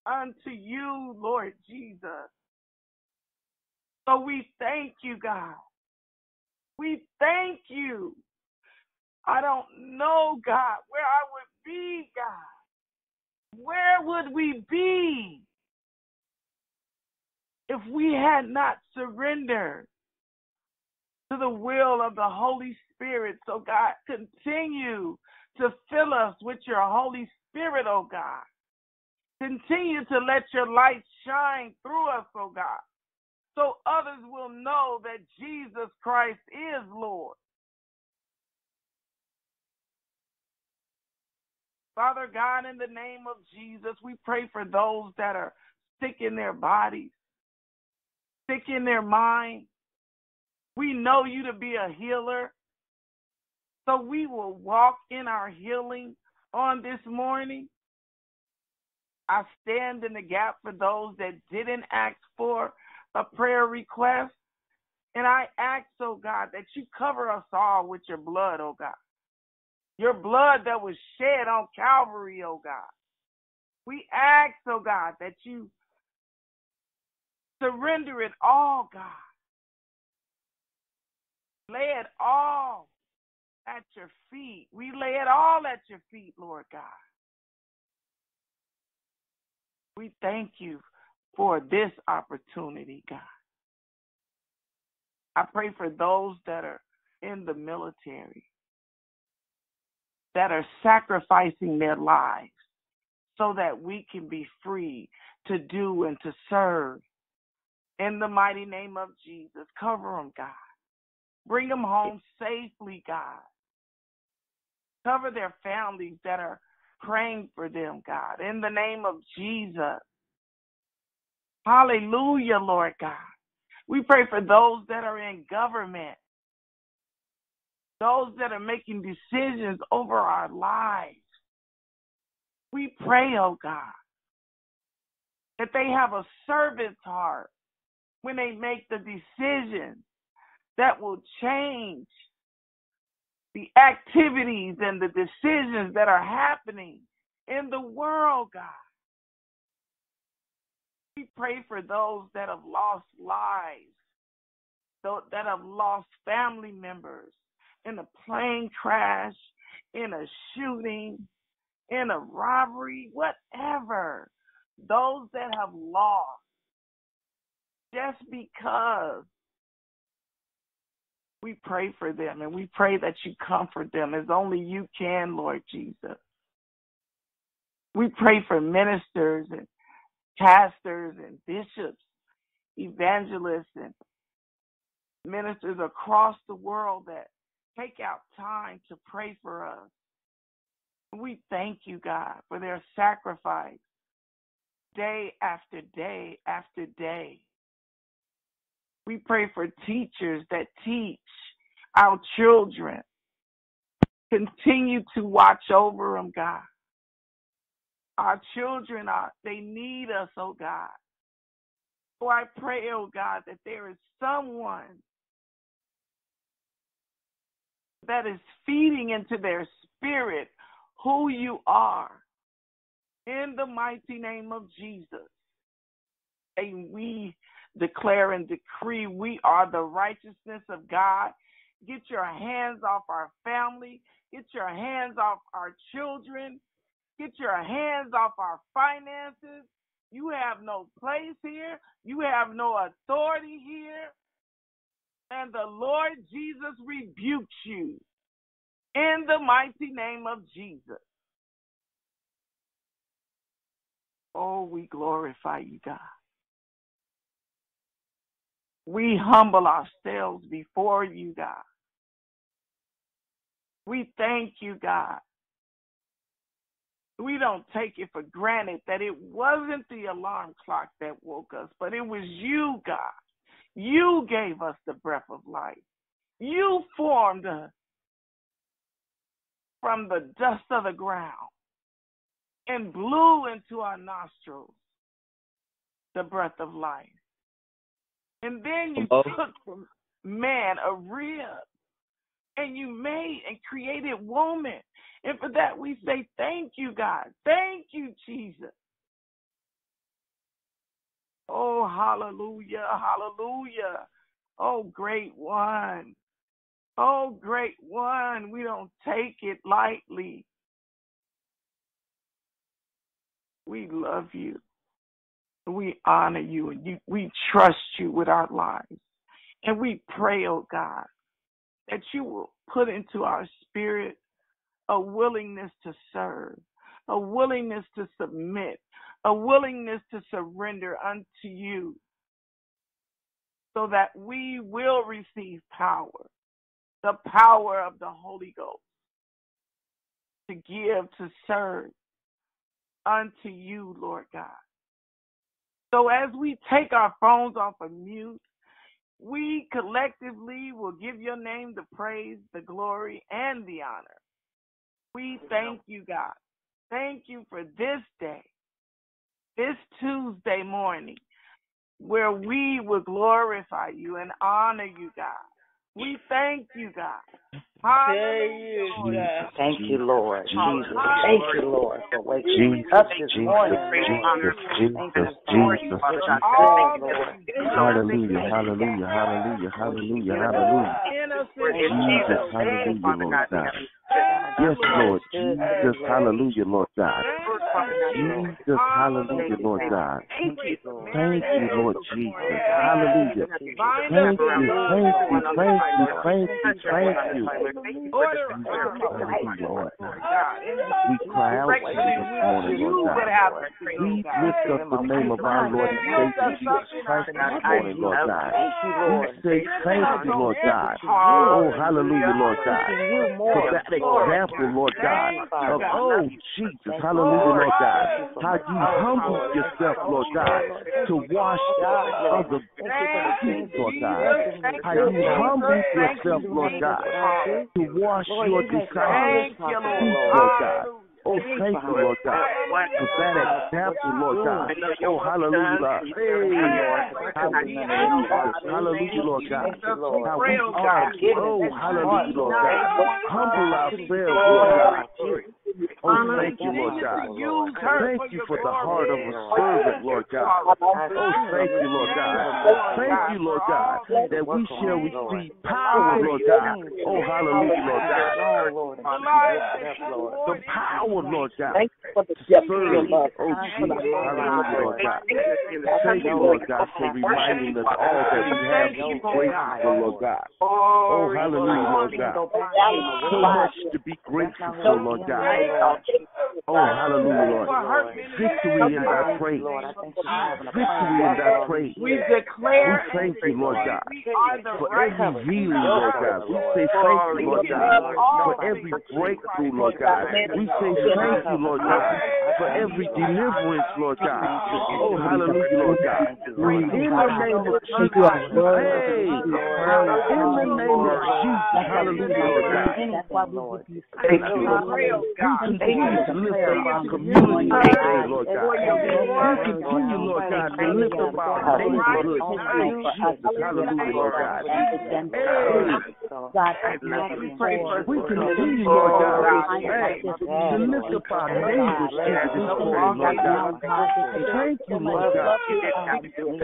unto you, Lord Jesus. So we thank you, God. We thank you. I don't know, God, where I would be, God. Where would we be if we had not surrendered to the will of the Holy Spirit? So, God, continue to fill us with your Holy Spirit, oh God. Continue to let your light shine through us, oh God, so others will know that Jesus Christ is Lord. Father God, in the name of Jesus, we pray for those that are sick in their bodies, sick in their mind. We know you to be a healer. So we will walk in our healing on this morning. I stand in the gap for those that didn't ask for a prayer request. And I ask, oh God, that you cover us all with your blood, oh God. Your blood that was shed on Calvary, oh God. We ask, oh God, that you surrender it all, God. Lay it all at your feet. We lay it all at your feet, Lord God. We thank you for this opportunity, God. I pray for those that are in the military, that are sacrificing their lives so that we can be free to do and to serve. In the mighty name of Jesus, cover them, God. Bring them home safely, God. Cover their families that are praying for them, God. In the name of Jesus. Hallelujah, Lord God. We pray for those that are in government, those that are making decisions over our lives. We pray, oh God, that they have a servant's heart when they make the decisions that will change the activities and the decisions that are happening in the world, God. We pray for those that have lost lives, those that have lost family members in a plane crash, in a shooting, in a robbery, whatever. Those that have lost just because we pray for them and we pray that you comfort them as only you can, Lord Jesus. We pray for ministers and pastors and bishops, evangelists and ministers across the world that take out time to pray for us. We thank you, God, for their sacrifice day after day after day. We pray for teachers that teach our children. Continue to watch over them, God. Our children are, they need us, oh God. So I pray, oh God, that there is someone that is feeding into their spirit who you are. In the mighty name of Jesus. And we declare and decree we are the righteousness of God. Get your hands off our family. Get your hands off our children. Get your hands off our finances. You have no place here. You have no authority here. And the Lord Jesus rebukes you in the mighty name of Jesus. Oh, we glorify you, God. We humble ourselves before you, God. We thank you, God. We don't take it for granted that it wasn't the alarm clock that woke us, but it was you, God. You gave us the breath of life. You formed us from the dust of the ground and blew into our nostrils the breath of life. And then you Hello? took from man a rib and you made and created woman. And for that we say thank you, God. Thank you, Jesus. Oh, hallelujah, hallelujah. Oh, great one. Oh, great one. We don't take it lightly. We love you. We honor you and you, we trust you with our lives. And we pray, oh God, that you will put into our spirit a willingness to serve, a willingness to submit, a willingness to surrender unto you so that we will receive power, the power of the Holy Ghost to give, to serve unto you, Lord God. So as we take our phones off of mute, we collectively will give your name the praise, the glory, and the honor. We thank you, God. Thank you for this day, this Tuesday morning, where we will glorify you and honor you, God. We thank you, God. Hallelujah. Thank you, Lord. Jesus. Thank you, Lord, for waking Jesus, up this Jesus, morning. Jesus, Thank you, Jesus, Jesus. Hallelujah, hallelujah, hallelujah, hallelujah, hallelujah. Jesus, hallelujah, Lord God. Yes, Lord. Jesus, hallelujah, Lord God. Jesus, hallelujah, Lord God. Thank you, Lord. Thank you, Lord Jesus. Hallelujah. Thank you, thank you, thank you, thank you, thank you. Hallelujah, Lord God. We cry out to you this morning, Lord God. We lift up the name of our Lord and Savior Jesus Christ this morning, Lord God. We say thank you, Lord God. Oh, hallelujah, Lord God. For that example, Lord God, of, oh, Jesus, hallelujah, Lord God. How you humbled yourself, Lord God, to wash other feet, Lord God. How you humbled yourself, Lord God, to wash your disciples' feet, Lord God. Oh, thank you, Lord God, for that example, Lord God. Oh, hallelujah, Hey, hallelujah, hallelujah, Lord God. How we are, oh, hallelujah, Lord God. Humble ourselves, Lord God. Oh, thank you, oh, Lord God. Thank you for the heart of a servant, Lord God. Oh, thank you, Lord God. Thank you, Lord God, that we shall receive power, Lord God. Oh, hallelujah, Lord God. The power, Lord God. To serve. Oh, Jesus, hallelujah, Lord God. Thank you, Lord God, for reminding us all that we have to be grateful Lord God. Oh, hallelujah, Lord God. So much to be grateful for, Lord God. Oh, hallelujah, Lord. Victory in thy praise. Victory in thy praise. We declare We thank you, Lord God, we are the for every healing, Lord God. We say thank you, Lord God, for every breakthrough, Lord God. We say thank you, Lord God, for every deliverance, Lord God. Oh, hallelujah, Lord God. In the name of Jesus. Hey, in the name of Jesus. Hallelujah, Lord God. Thank you, Lord. We continue to lift up our community today, Lord God. We continue, Lord God, to lift up our neighborhood today, Jesus. Hallelujah, Lord God. Hey, we continue, Lord God, to lift up our neighbors to you this Lord God. Thank you, Lord God.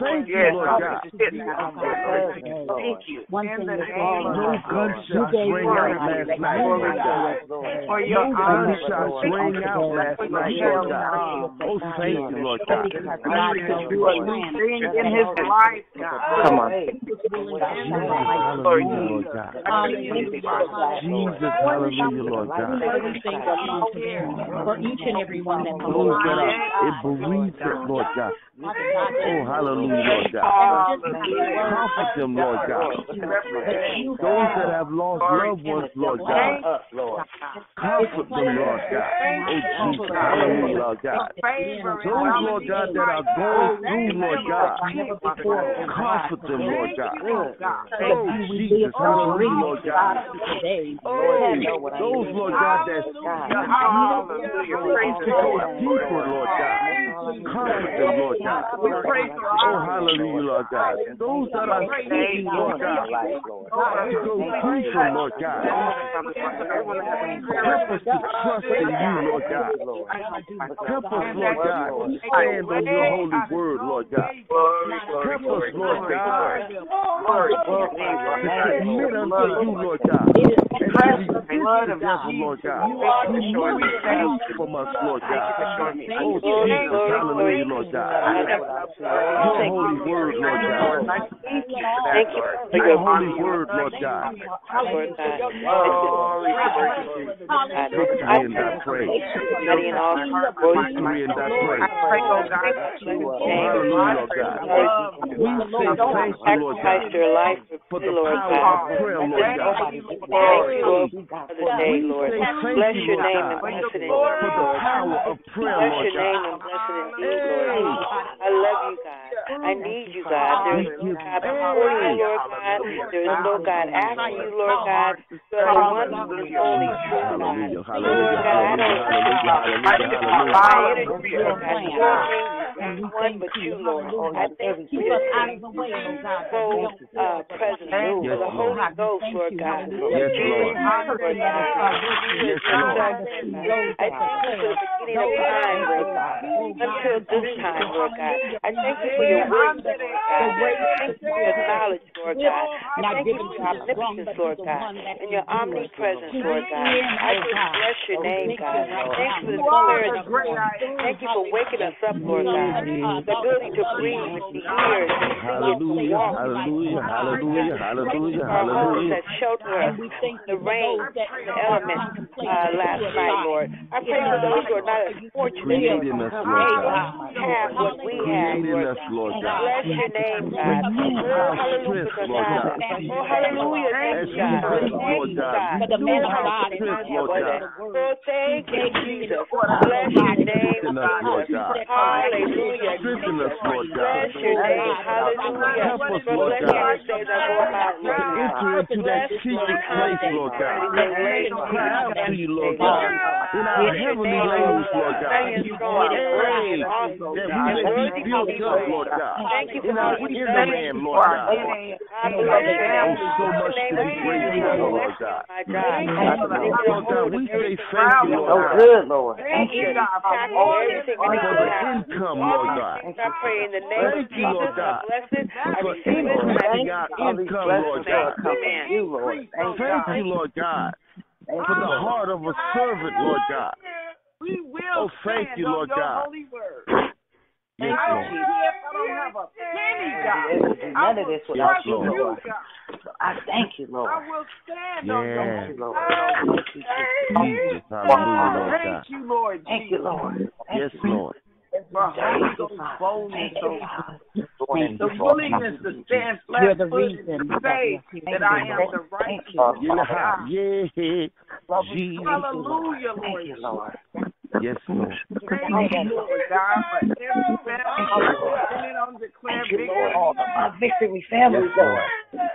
Thank you, Lord God. Thank you. No gunshots rang out last night, God. No gunshots rang out last night, Lord God. Oh, thank you, Lord God. do a new thing in his life, God. Come on. Hallelujah, Lord God. Jesus, hallelujah, Lord God. for each and every one that comes Those that on. are in bereavement, Lord God. Oh, hallelujah, Lord God. Comfort them, Lord God. Those that have lost loved ones, Lord God. Comfort them, Lord God. Oh, Jesus, hallelujah, Lord God. Those, Lord God, that are going through, Lord God. Comfort them, Lord God. Oh, Jesus, hallelujah, Lord God. Oh, those, Lord God, that's to go deeper, Lord God. Comfort them, Lord God. Oh, hallelujah, Lord God. Those that are seeking, Lord God, to go through from, Lord God. Help us to trust in you, Lord God. Help us, Lord God, to stand on your holy word, Lord God. Help us, Lord God, to submit unto you, Lord. God. And to resist the devil, Lord God. He must flee from us, Lord God. Oh, Jesus, hallelujah, Lord God. Your holy word, Lord God. Thank you for Your your holy word, Lord God. Lord God. Victory in thy praise. Mighty and all Victory in thy praise. Hallelujah, Lord God. We say thank you, Lord God, Sacrifice your life for for the me, Lord power God. of prayer, Lord God. Thank you, Lord, for the day, We Lord. say thank Bless you, your Lord name God, and bless it for indeed, the Lord. power of prayer, Bless Lord your name God. And bless it indeed, Lord. I love you, God. I need you, God. There is no God before you, Lord God. There is no God after you, Lord God. You are the only one who is holy, true God. Lord God, I don't hallelujah, hallelujah, hallelujah, my energy, Lord God. Nothing, one but you, Lord. I thank you for your uh, presence, for the Lord. Holy Ghost, Lord God. Yes, Lord. Lord God. Yes, Lord. I thank you for the beginning of time, Lord God, until this time, Lord God. I thank you for your wisdom, Lord God. I thank you for your knowledge, Lord God. I thank you for your omnipotence, Lord God, and your omnipresence, Lord God. I just bless your name, God. Thank you for the clarity. Thank you for waking us up, Lord God. The ability to breathe, the ears, to see, and to Hallelujah, walk. hallelujah, hallelujah, hallelujah, Our homes hallelujah. that shelter us from the rain, the elements uh, last night, Lord. I pray for those who are not as fortunate, Lord Creating us, God. Lord Who God. have what we have, Creating Lord us, God. Lord God. Bless your name, God. Renew Oh, our hallelujah, strength, Lord God. Oh, hallelujah, thank As you, we God. wait, Thank Lord you, God, God. renew Oh, our strength, Lord God. Oh, thank you, Jesus. Bless your name, Strengthen Lord God. Hallelujah, Strengthen Jesus. us, Lord God. Bless your name. Hallelujah. Help us, For Lord God, this day that to Lord God. enter into that secret place, Lord God. everything laid Cry out to you, Lord Lord. God, in our Bless heavenly language, Lord Lord God. God. Thank you, strong and mighty Hey, and awesome. that we may worthy be to be built up, Lord. God, Thank you for our being inner man, Lord God. I bless your. Oh, so much to be grateful for, Lord God. My God. Lord God, we say thank you, Lord God, good, Lord. Thank you, God, for everything for that you the income, Lord God. things I pray in the name of Thank you, Lord Jesus. I God, bless it. I for receive it. increasing our income, Lord Lord, God. come you, Lord. Thank you. Thank you, Lord God, for the heart of a servant, Lord God. We will Oh, thank you, Lord God. Holy word. Yes, I don't Lord. care if I don't have a penny, God. We able do I none of this without you, Lord. God. I thank you, Lord. I will stand Yes. Thank you, Lord. Thank you, Jesus. Jesus, Lord Thank you, Lord Thank you, Lord. Thank Yes, you. Lord. for Holy Thank you, boldness, oh you, God. The willingness to stand flat footed and say that I am the Thank righteousness you, Yeah, yeah, Jesus. Hallelujah, Lord. Thank you, Lord. Yes, Lord. Thank you, Lord God, for every family represented on Declare Thank you, Victory. Lord. My victory family, Yes, Lord. Lord.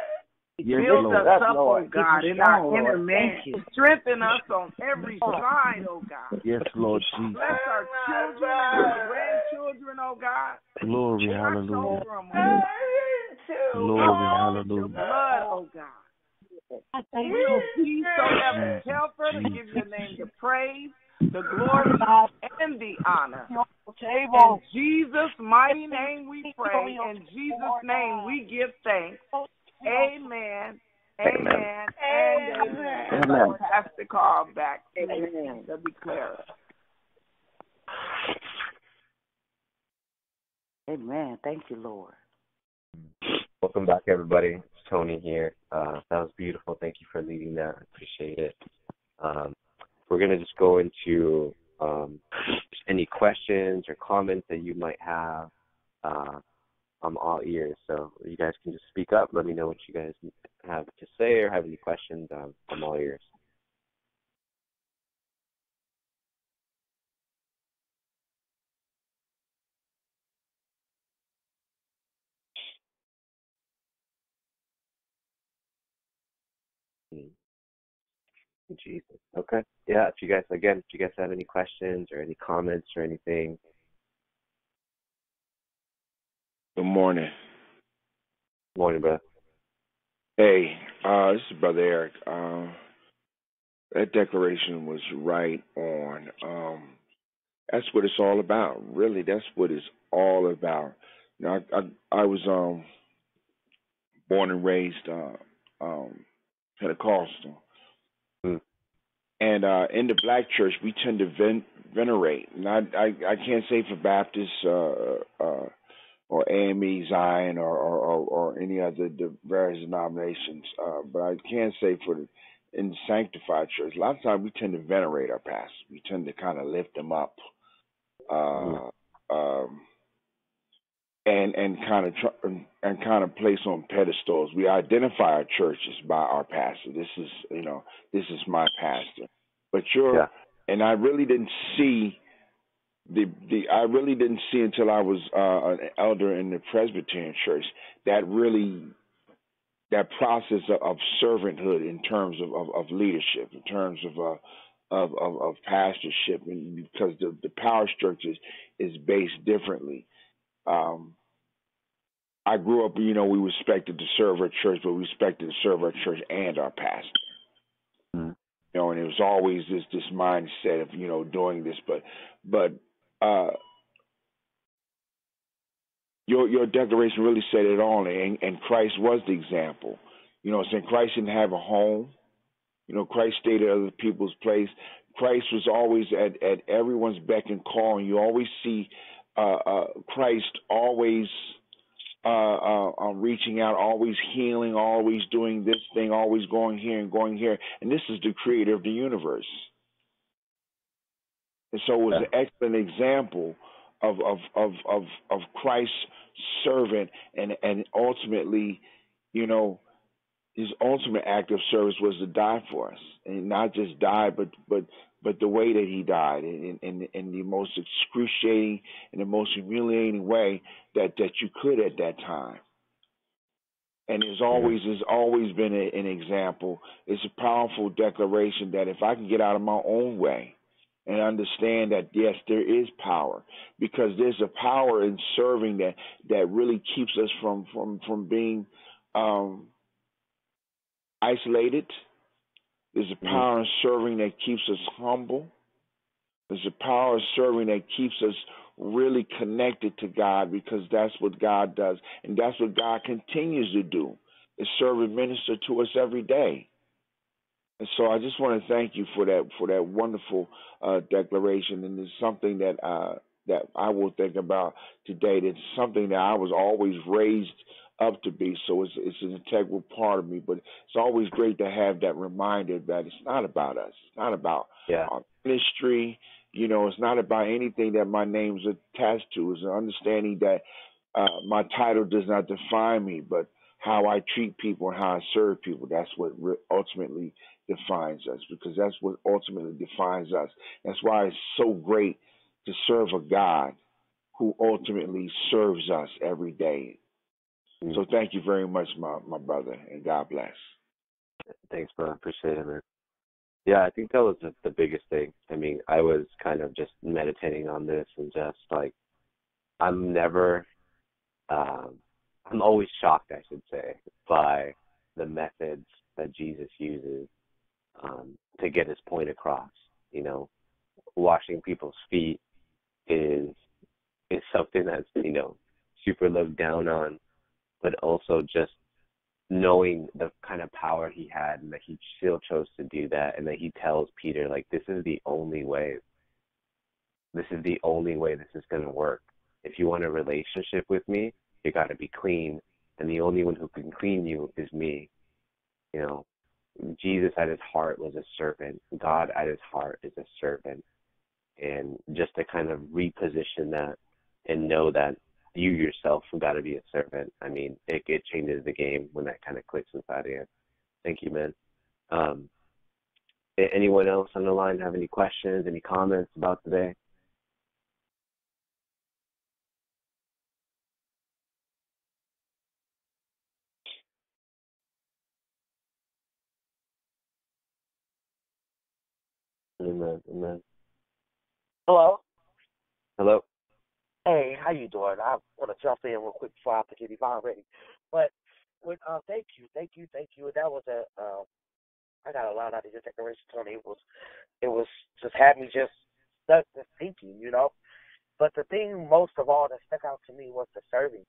Yes, Build Lord. us Up, up, oh Lord. God, Keep us in our strong, inner Lord. man. Thank you. Strengthen us on every side, oh God. Yes, Lord Jesus. Bless our children and our grandchildren, oh God. Glory, Watch hallelujah. over them, oh God. Glory, Your hallelujah. blood, oh God. We'll be so ever mm. Jesus, careful to give Jesus. your name the praise, the glory, and the honor. In Jesus' mighty name we pray. In Jesus' name we give thanks. Amen. Amen. And amen. Amen. Pass the call back to Amen. the declarer. Amen. Thank you, Lord. Welcome back, everybody. It's Tony here. Uh, that was beautiful. Thank you for leading that. I appreciate it. Um, we're going to just go into um, any questions or comments that you might have. Uh, I'm all ears, so you guys can just speak up. Let me know what you guys have to say or have any questions. Um, I'm all ears. Jesus. Okay. Yeah. If you guys, again, if you guys have any questions or any comments or anything, Good morning. Morning, bro. Hey, uh, this is Brother Eric. Uh, that declaration was right on. Um, that's what it's all about. Really, that's what it's all about. Now, I, I, I was um, born and raised uh, um, Pentecostal. Mm. And uh, in the black church, we tend to ven- venerate. And I, I, I can't say for Baptists uh, uh, or AME Zion or, or, or, or any other the various denominations, uh, but I can say for the in the sanctified church, a lot of times we tend to venerate our pastors. We tend to kind of lift them up, uh, mm-hmm. um, and and kind of tr- and kind of place on pedestals. We identify our churches by our pastor. This is you know this is my pastor, but you're yeah. and I really didn't see the the I really didn't see until I was uh, an elder in the Presbyterian church that really that process of, of servanthood in terms of, of, of, leadership, in terms of uh, of, of, of pastorship, and because the, the power structure is, is based differently. Um, I grew up, you know, we respected to serve our church, but we respected to serve our church and our pastor. Mm-hmm. You know, and it was always this this mindset of you know doing this, but but uh, your your declaration really said it all, and, and Christ was the example. You know, saying Christ didn't have a home. You know, Christ stayed at other people's place. Christ was always at at everyone's beck and call, and you always see uh, uh, Christ always uh, uh, um, reaching out, always healing, always doing this thing, always going here and going here. And this is the creator of the universe. And so it was yeah. an excellent example of of of of, of Christ's servant and and ultimately, you know, his ultimate act of service was to die for us, and not just die, but but but the way that he died, in in, in the most excruciating and the most humiliating way that that you could at that time. And it's always has always been a, an example. It's a powerful declaration that if I can get out of my own way, and understand that yes, there is power because there's a power in serving that that really keeps us from from from being um, isolated. There's a power in serving that keeps us humble. There's a power of serving that keeps us really connected to God because that's what God does, and that's what God continues to do. Is serve and minister to us every day. And so I just want to thank you for that for that wonderful uh, declaration, and it's something that uh, that I will think about today. It's something that I was always raised up to be, so it's it's an integral part of me. But it's always great to have that reminder that it's not about us. It's not about yeah. our ministry. You know, it's not about anything that my name's attached to. It's an understanding that uh, my title does not define me, but how I treat people and how I serve people. That's what ultimately defines us because that's what ultimately defines us. That's why it's so great to serve a God who ultimately serves us every day. Mm-hmm. So thank you very much, my, my brother, and God bless. Thanks, bro. Appreciate it, man. Yeah, I think that was the, the biggest thing. I mean, I was kind of just meditating on this and just like, I'm never, um, I'm always shocked, I should say, by the methods that Jesus uses um, to get his point across. You know, washing people's feet is is something that's you know super looked down on, but also just knowing the kind of power he had and that he still chose to do that and that he tells Peter like this is the only way this is the only way this is going to work. If you want a relationship with me, you got to be clean and the only one who can clean you is me. You know, Jesus at his heart was a servant. God at his heart is a servant. And just to kind of reposition that and know that you yourself have got to be a servant. I mean, it, it changes the game when that kind of clicks inside of you. Thank you, man. Um, anyone else on the line have any questions, any comments about today? Amen. Amen. Hello. Hello. Hey, how you doing? I want to jump in real quick before I forget Yvonne ready. But with uh, thank you, thank you, thank you. That was a um, I got a lot out of your declaration, Tony. It was, it was just had me just stuck just thinking, you know. But the thing most of all that stuck out to me was the serving,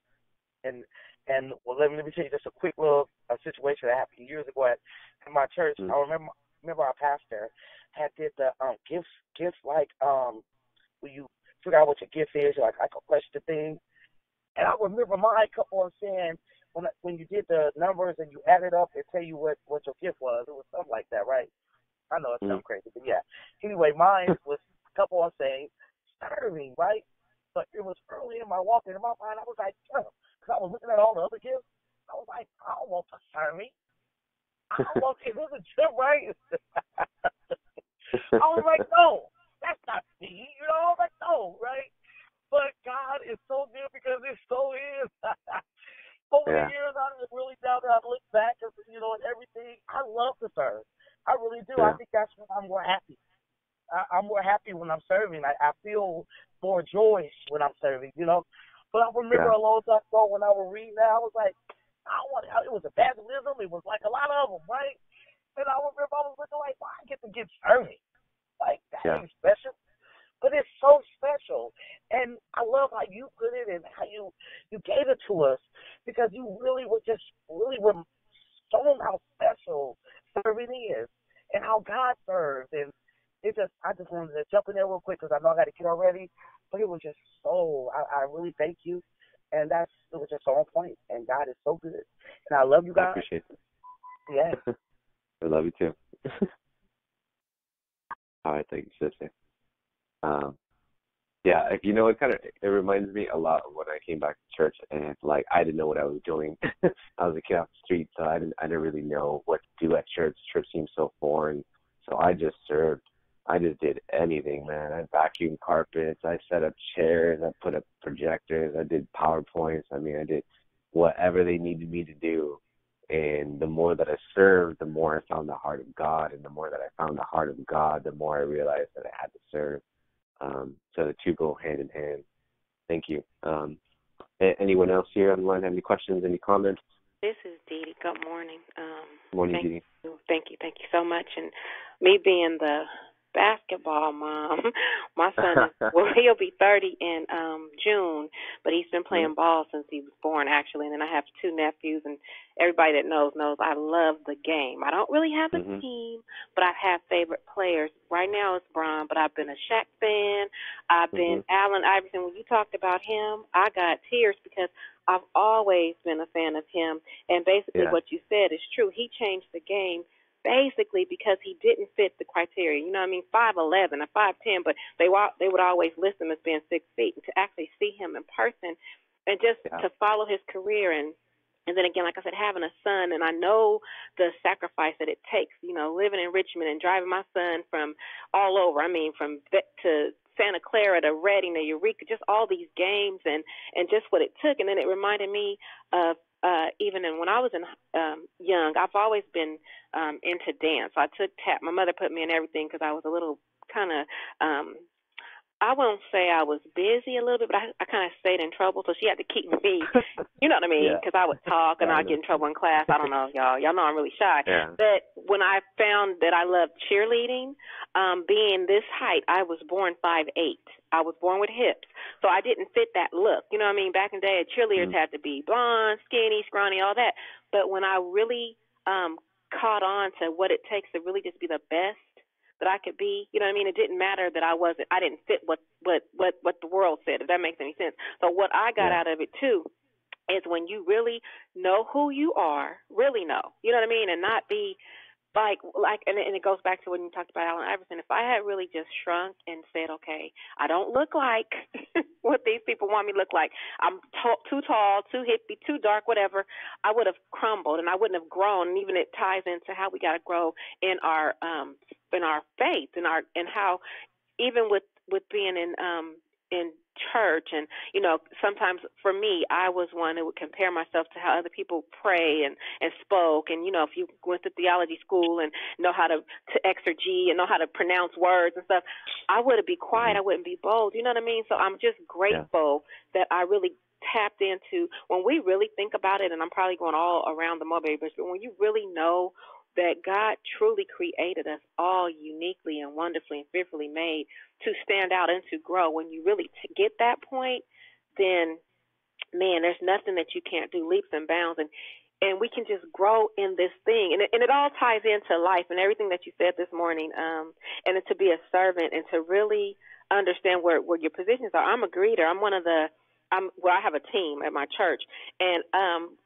and and well, let me, let me tell you just a quick little a situation that happened years ago at, at my church. Mm-hmm. I remember remember our pastor had did the um gifts gifts like um where you figure out what your gift is, like like a question thing. And I remember my couple of saying when when you did the numbers and you added up and tell you what what your gift was. It was something like that, right? I know it sounds mm. crazy, but yeah. Anyway, mine was a couple of saying serving, right? But it was early in my walk, and in my mind, I was like, because I was looking at all the other gifts. I was like, I don't want to serve me. I don't want to. This is gym, right? I was like, no, that's not me. You know, like, no, right? But God is so good because it so is. over yeah. the years, I really now that I look back, and you know, and everything, I love to serve. I really do. Yeah. I think that's when I'm more happy. I, I'm more happy when I'm serving. I, I feel more joy when I'm serving. You know. But I remember yeah. a long time ago when I was reading that, I was like, I want. It was evangelism. It was like a lot of them, right? And I remember I was looking like, why well, I get to get serving? Like that yeah. ain't special but it's so special. And I love how you put it and how you you gave it to us because you really were just really were showing how special serving is and how God serves. And it just I just wanted to jump in there real quick because I know I got to get already. But it was just so I, I really thank you. And that's it was just so on point. And God is so good. And I love you guys. I appreciate it. Yeah. I love you too. All right, thank you, sister. Um, yeah, you know, it kind of it reminds me a lot of when I came back to church and like I didn't know what I was doing. I was a kid off the street, so I didn't I didn't really know what to do at church. Church seemed so foreign, so I just served. I just did anything, man. I vacuumed carpets, I set up chairs, I put up projectors, I did PowerPoints. I mean, I did whatever they needed me to do. And the more that I served, the more I found the heart of God. And the more that I found the heart of God, the more I realized that I had to serve. Um, so the two go hand in hand. Thank you. Um, anyone else here on the line have any questions, any comments? This is Dee Dee. Good morning. Um, Good morning, thank Dee Dee. You, thank you, thank you so much. And me being the basketball mom. My son is well, he'll be 30 in um June, but he's been playing mm-hmm. ball since he was born actually. And then I have two nephews and everybody that knows knows I love the game. I don't really have a mm-hmm. team, but I have favorite players. Right now it's Bron, but I've been a Shaq fan. I've been mm-hmm. Allen Iverson. When you talked about him, I got tears because I've always been a fan of him. And basically yeah. what you said is true. He changed the game basically because he didn't fit the criteria. You know what I mean? Five eleven or five ten, but they they would always list him as being six feet. And to actually see him in person and just yeah. to follow his career and and then again, like I said, having a son, and I know the sacrifice that it takes. You know, living in Richmond and driving my son from all over. I mean, from to Santa Clara to Redding to Eureka, just all these games and and just what it took. And then it reminded me of uh, even in, when I was in um, young, I've always been um, into dance. I took tap. My mother put me in everything because I was a little kind of um, I won't say I was busy a little bit, but I, I kind of stayed in trouble, so she had to keep me. You know what I mean? Because yeah. I would talk and I'd get in trouble in class. I don't know, y'all. Y'all know I'm really shy. Yeah. But when I found that I loved cheerleading, um, being this height, I was born five eight. I was born with hips, so I didn't fit that look. You know what I mean? Back in the day, cheerleaders mm-hmm. had to be blonde, skinny, scrawny, all that. But when I really um caught on to what it takes to really just be the best that I could be. You know what I mean? It didn't matter that I wasn't I didn't fit what what what what the world said, if that makes any sense. So what I got yeah. out of it too is when you really know who you are, really know. You know what I mean? And not be like like and, and it goes back to when you talked about Allen Iverson. If I had really just shrunk and said, okay, I don't look like what these people want me to look like. I'm t- too tall, too hippie, too dark, whatever. I would have crumbled and I wouldn't have grown. And even it ties into how we got to grow in our um in our faith and our and how even with with being in um in church. And you know sometimes for me i was one who would compare myself to how other people pray and and spoke. And you know if you went to theology school and know how to to exegete and know how to pronounce words and stuff i wouldn't be quiet. Mm-hmm. i wouldn't be bold. You know what i mean? So i'm just grateful yeah. that i really tapped into when we really think about it and i'm probably going all around the mulberry bush but when you really know that God truly created us all uniquely and wonderfully and fearfully made to stand out and to grow. When you really t- get that point, then man, there's nothing that you can't do leaps and bounds and and we can just grow in this thing and it, and it all ties into life and everything that you said this morning um and to be a servant and to really understand where where your positions are. I'm a greeter. I'm one of the I'm well I have a team at my church and um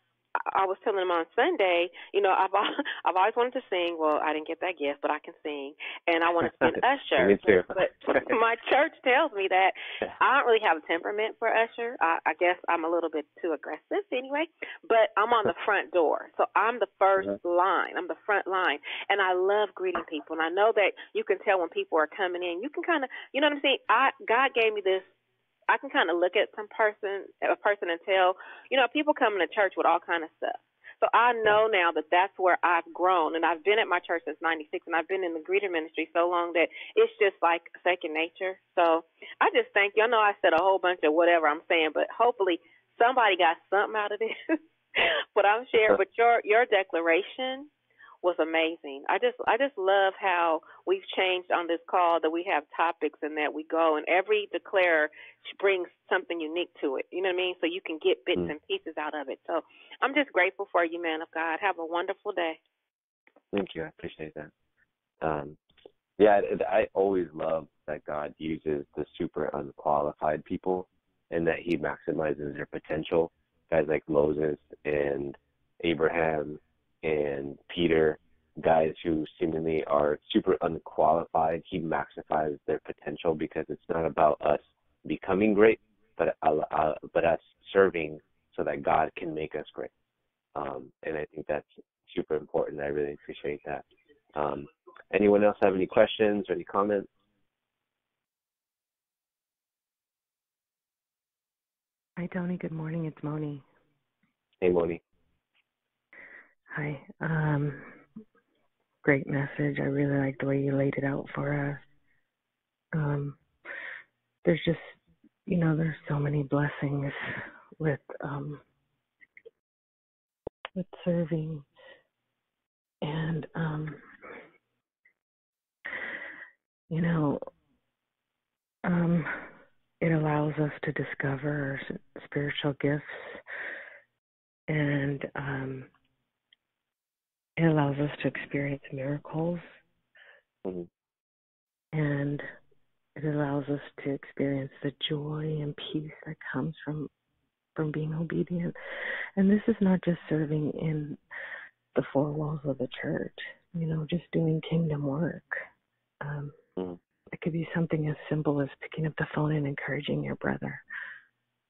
I was telling him on Sunday, you know, I've I've always wanted to sing. Well, I didn't get that gift, but I can sing, and I want to sing usher. me too. But, but my church tells me that I don't really have a temperament for usher. I, I guess I'm a little bit too aggressive anyway. But I'm on the front door, so I'm the 1st mm-hmm. line. I'm the front line, and I love greeting people. And I know that you can tell when people are coming in. You can kind of, you know what I'm saying? I God gave me this I can kind of look at some person, a person, and tell, you know, people coming to church with all kind of stuff. So I know now that that's where I've grown, and I've been at my church since '96, and I've been in the greeter ministry so long that it's just like second nature. So I just thank you. I know I said a whole bunch of whatever I'm saying, but hopefully somebody got something out of this. what I'm sharing, but your your declaration was amazing. I just I just love how we've changed on this call that we have topics and that we go and every declarer brings something unique to it. You know what I mean? So you can get bits mm. and pieces out of it. So I'm just grateful for you, man of God. Have a wonderful day. Thank you. I appreciate that. Um, yeah, I always love that God uses the super unqualified people and that He maximizes their potential. Guys like Moses and Abraham and Peter, guys who seemingly are super unqualified, he maximizes their potential because it's not about us becoming great, but uh, uh, but us serving so that God can make us great. Um, and I think that's super important. I really appreciate that. Um, anyone else have any questions or any comments? Hi, Tony. Good morning. It's Moni. Hey, Moni. Hi. Um, great message. I really like the way you laid it out for us. Um, there's just, you know, there's so many blessings with um, with serving, and um, you know, um, it allows us to discover spiritual gifts and um, it allows us to experience miracles mm-hmm. and it allows us to experience the joy and peace that comes from from being obedient and this is not just serving in the four walls of the church you know just doing kingdom work um mm-hmm. it could be something as simple as picking up the phone and encouraging your brother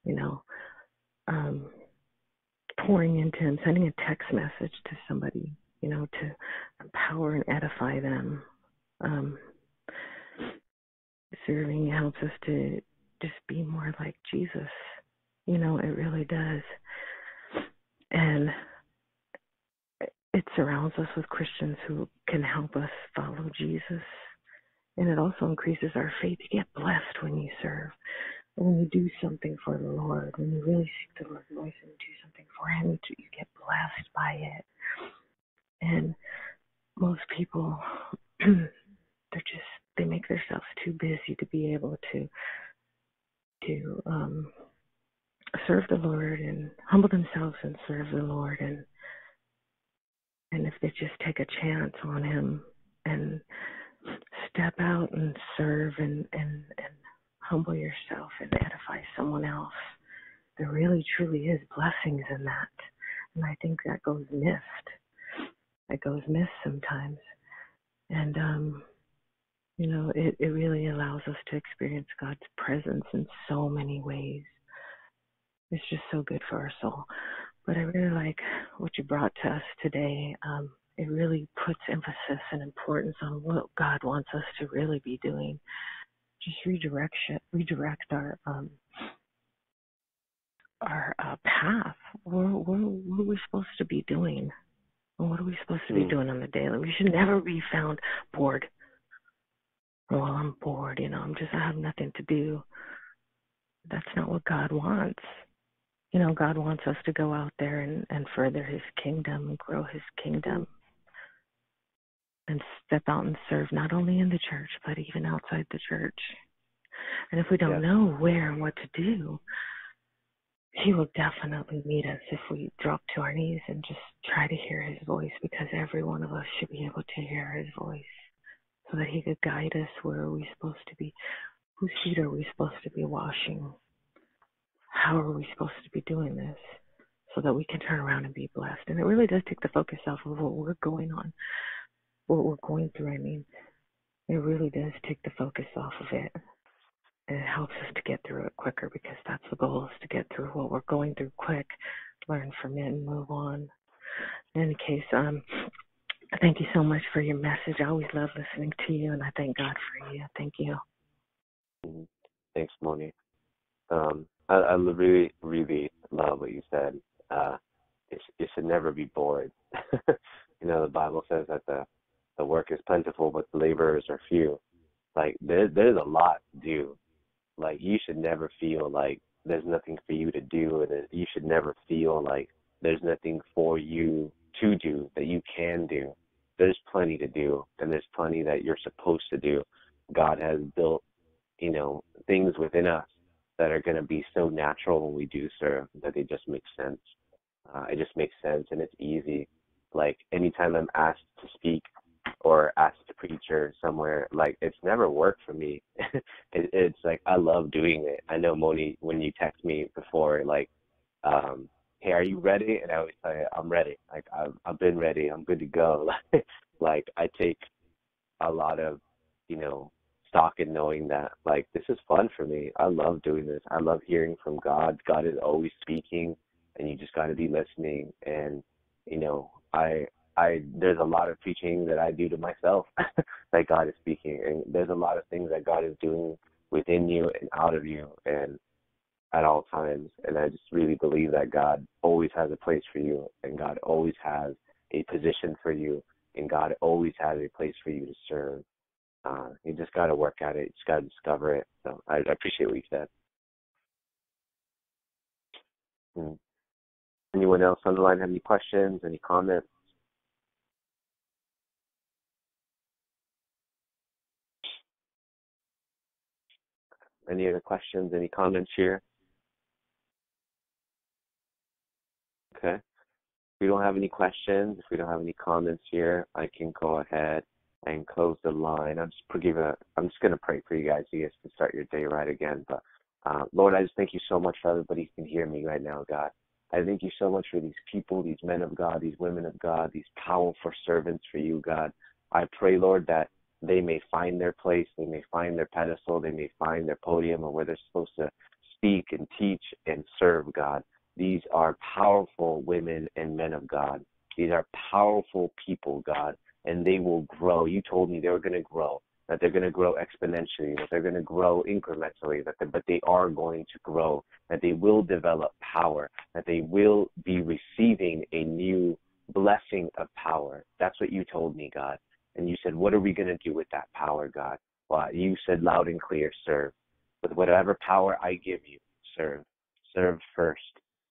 you know um pouring into and sending a text message to somebody you know, to empower and edify them. Um, serving helps us to just be more like Jesus. You know, it really does. And it surrounds us with Christians who can help us follow Jesus. And it also increases our faith. You get blessed when you serve. When you do something for the Lord, when you really seek the Lord's voice and do something for Him, you get blessed by it and most people they're just they make themselves too busy to be able to to um serve the Lord and humble themselves and serve the Lord. And and if they just take a chance on him and step out and serve and and and humble yourself and edify someone else there really truly is blessings in that. And i think that goes missed that goes missed sometimes. And um you know, it, it really allows us to experience God's presence in so many ways. It's just so good for our soul. But I really like what you brought to us today. Um, it really puts emphasis and importance on what God wants us to really be doing just redirect redirect our um our uh, path. What, what, what are we supposed to be doing? What are we supposed to be hmm. doing on the daily? We should never be found bored. Well, I'm bored, you know, I'm just, I have nothing to do. That's not what God wants. You know, God wants us to go out there and, and further His kingdom and grow His kingdom and step out and serve not only in the church, but even outside the church. And if we don't know where and what to do, he will definitely meet us if we drop to our knees and just try to hear his voice because every one of us should be able to hear his voice so that he could guide us where are we supposed to be whose feet are we supposed to be washing? How are we supposed to be doing this so that we can turn around and be blessed? And it really does take the focus off of what we're going on what we're going through i mean. It really does take the focus off of it it helps us to get through it quicker because that's the goal is to get through what we're going through quick, learn from it, and move on. In any case, um, thank you so much for your message. I always love listening to you, and I thank God for you. Thank you. Thanks, Moni. Um, I, I really, really love what you said. Uh, it, it should never be bored. you know, the Bible says that the the work is plentiful, but the laborers are few. Like there, there's a lot to do like you should never feel like there's nothing for you to do and you should never feel like there's nothing for you to do that you can do. There's plenty to do and there's plenty that you're supposed to do. God has built, you know, things within us that are going to be so natural when we do serve that they just make sense. Uh, it just makes sense and it's easy. Like anytime I'm asked to speak or asked to preach or somewhere, like it's never worked for me. it, it's like I love doing it. I know Moni when you text me before, like, um, hey, are you ready? And I always say I'm ready. Like I've I've been ready. I'm good to go. like I take a lot of, you know, stock in knowing that like this is fun for me. I love doing this. I love hearing from God. God is always speaking and you just got to be listening and you know, I I there's a lot of preaching that I do to myself that God is speaking, and there's a lot of things that God is doing within you and out of you, and at all times. And I just really believe that God always has a place for you, and God always has a position for you, and God always has a place for you to serve. Uh, you just got to work at it. You just got to discover it. So I, I appreciate what you said. Hmm. Anyone else on the line have any questions, any comments? Any other questions? Any comments here? Okay. If we don't have any questions, if we don't have any comments here, I can go ahead and close the line. I'm just give a, I'm just going to pray for you guys. You guys can start your day right again. But uh, Lord, I just thank you so much for everybody who can hear me right now, God. I thank you so much for these people, these men of God, these women of God, these powerful servants for you, God. I pray, Lord, that they may find their place, they may find their pedestal, they may find their podium or where they're supposed to speak and teach and serve God. These are powerful women and men of God. These are powerful people, God, and they will grow. You told me they were going to grow, that they're going to grow exponentially, that they're going to grow incrementally, that they, but they are going to grow, that they will develop power, that they will be receiving a new blessing of power. That's what you told me, God. And you said, What are we going to do with that power, God? Well, you said loud and clear, serve. With whatever power I give you, serve. Serve first.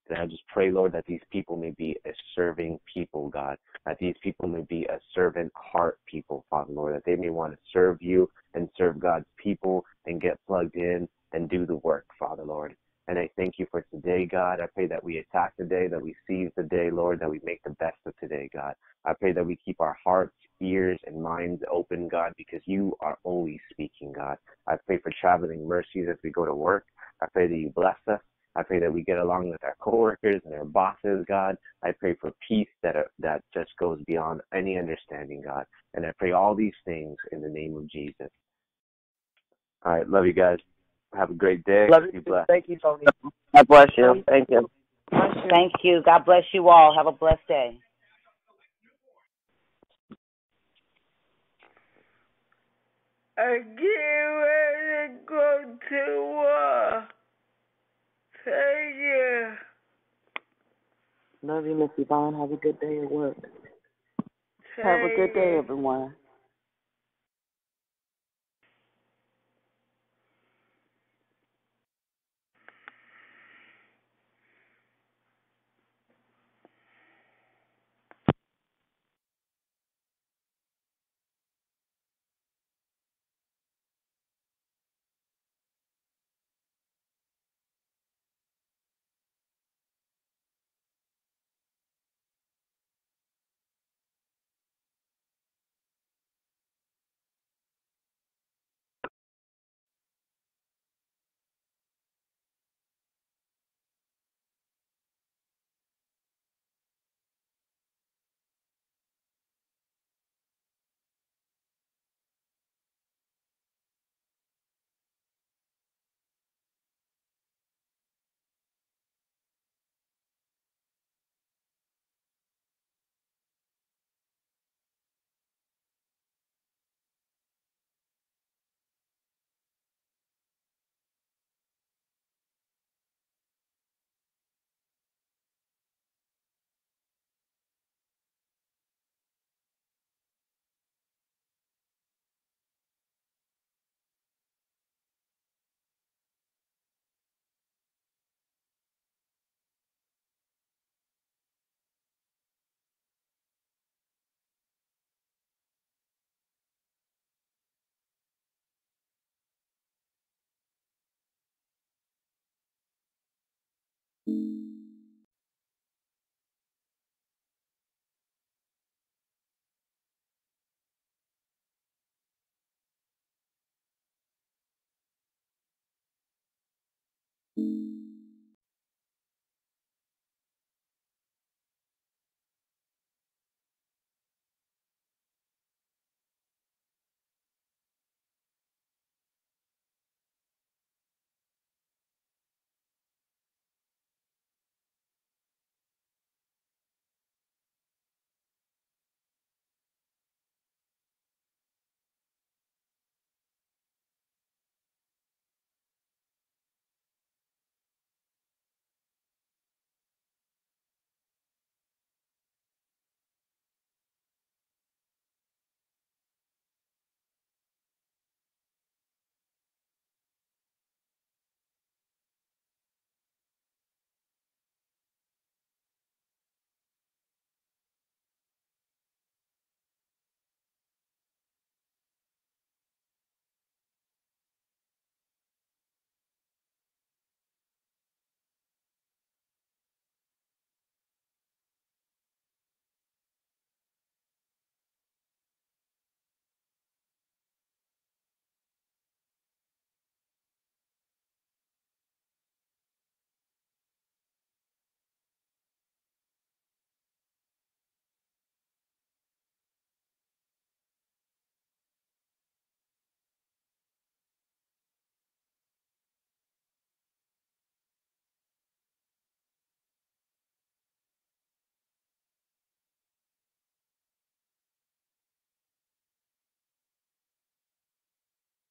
And I just pray, Lord, that these people may be a serving people, God. That these people may be a servant heart people, Father, Lord. That they may want to serve you and serve God's people and get plugged in and do the work, Father, Lord. And I thank you for today, God. I pray that we attack the day, that we seize the day, Lord, that we make the best of today, God. I pray that we keep our hearts, ears, and minds open, God, because you are always speaking, God. I pray for traveling mercies as we go to work. I pray that you bless us. I pray that we get along with our coworkers and our bosses, God. I pray for peace that uh, that just goes beyond any understanding, God. And I pray all these things in the name of Jesus. All right, love you guys. Have a great day. Love you. Blessed. Thank you, Tony. God bless you. Thank you. Thank you. God bless you all. Have a blessed day. I get ready to go to war. Thank you. Love you, Miss Yvonne. Have a good day at work. Have a good day, everyone.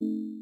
you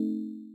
you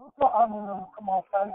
Come on, folks.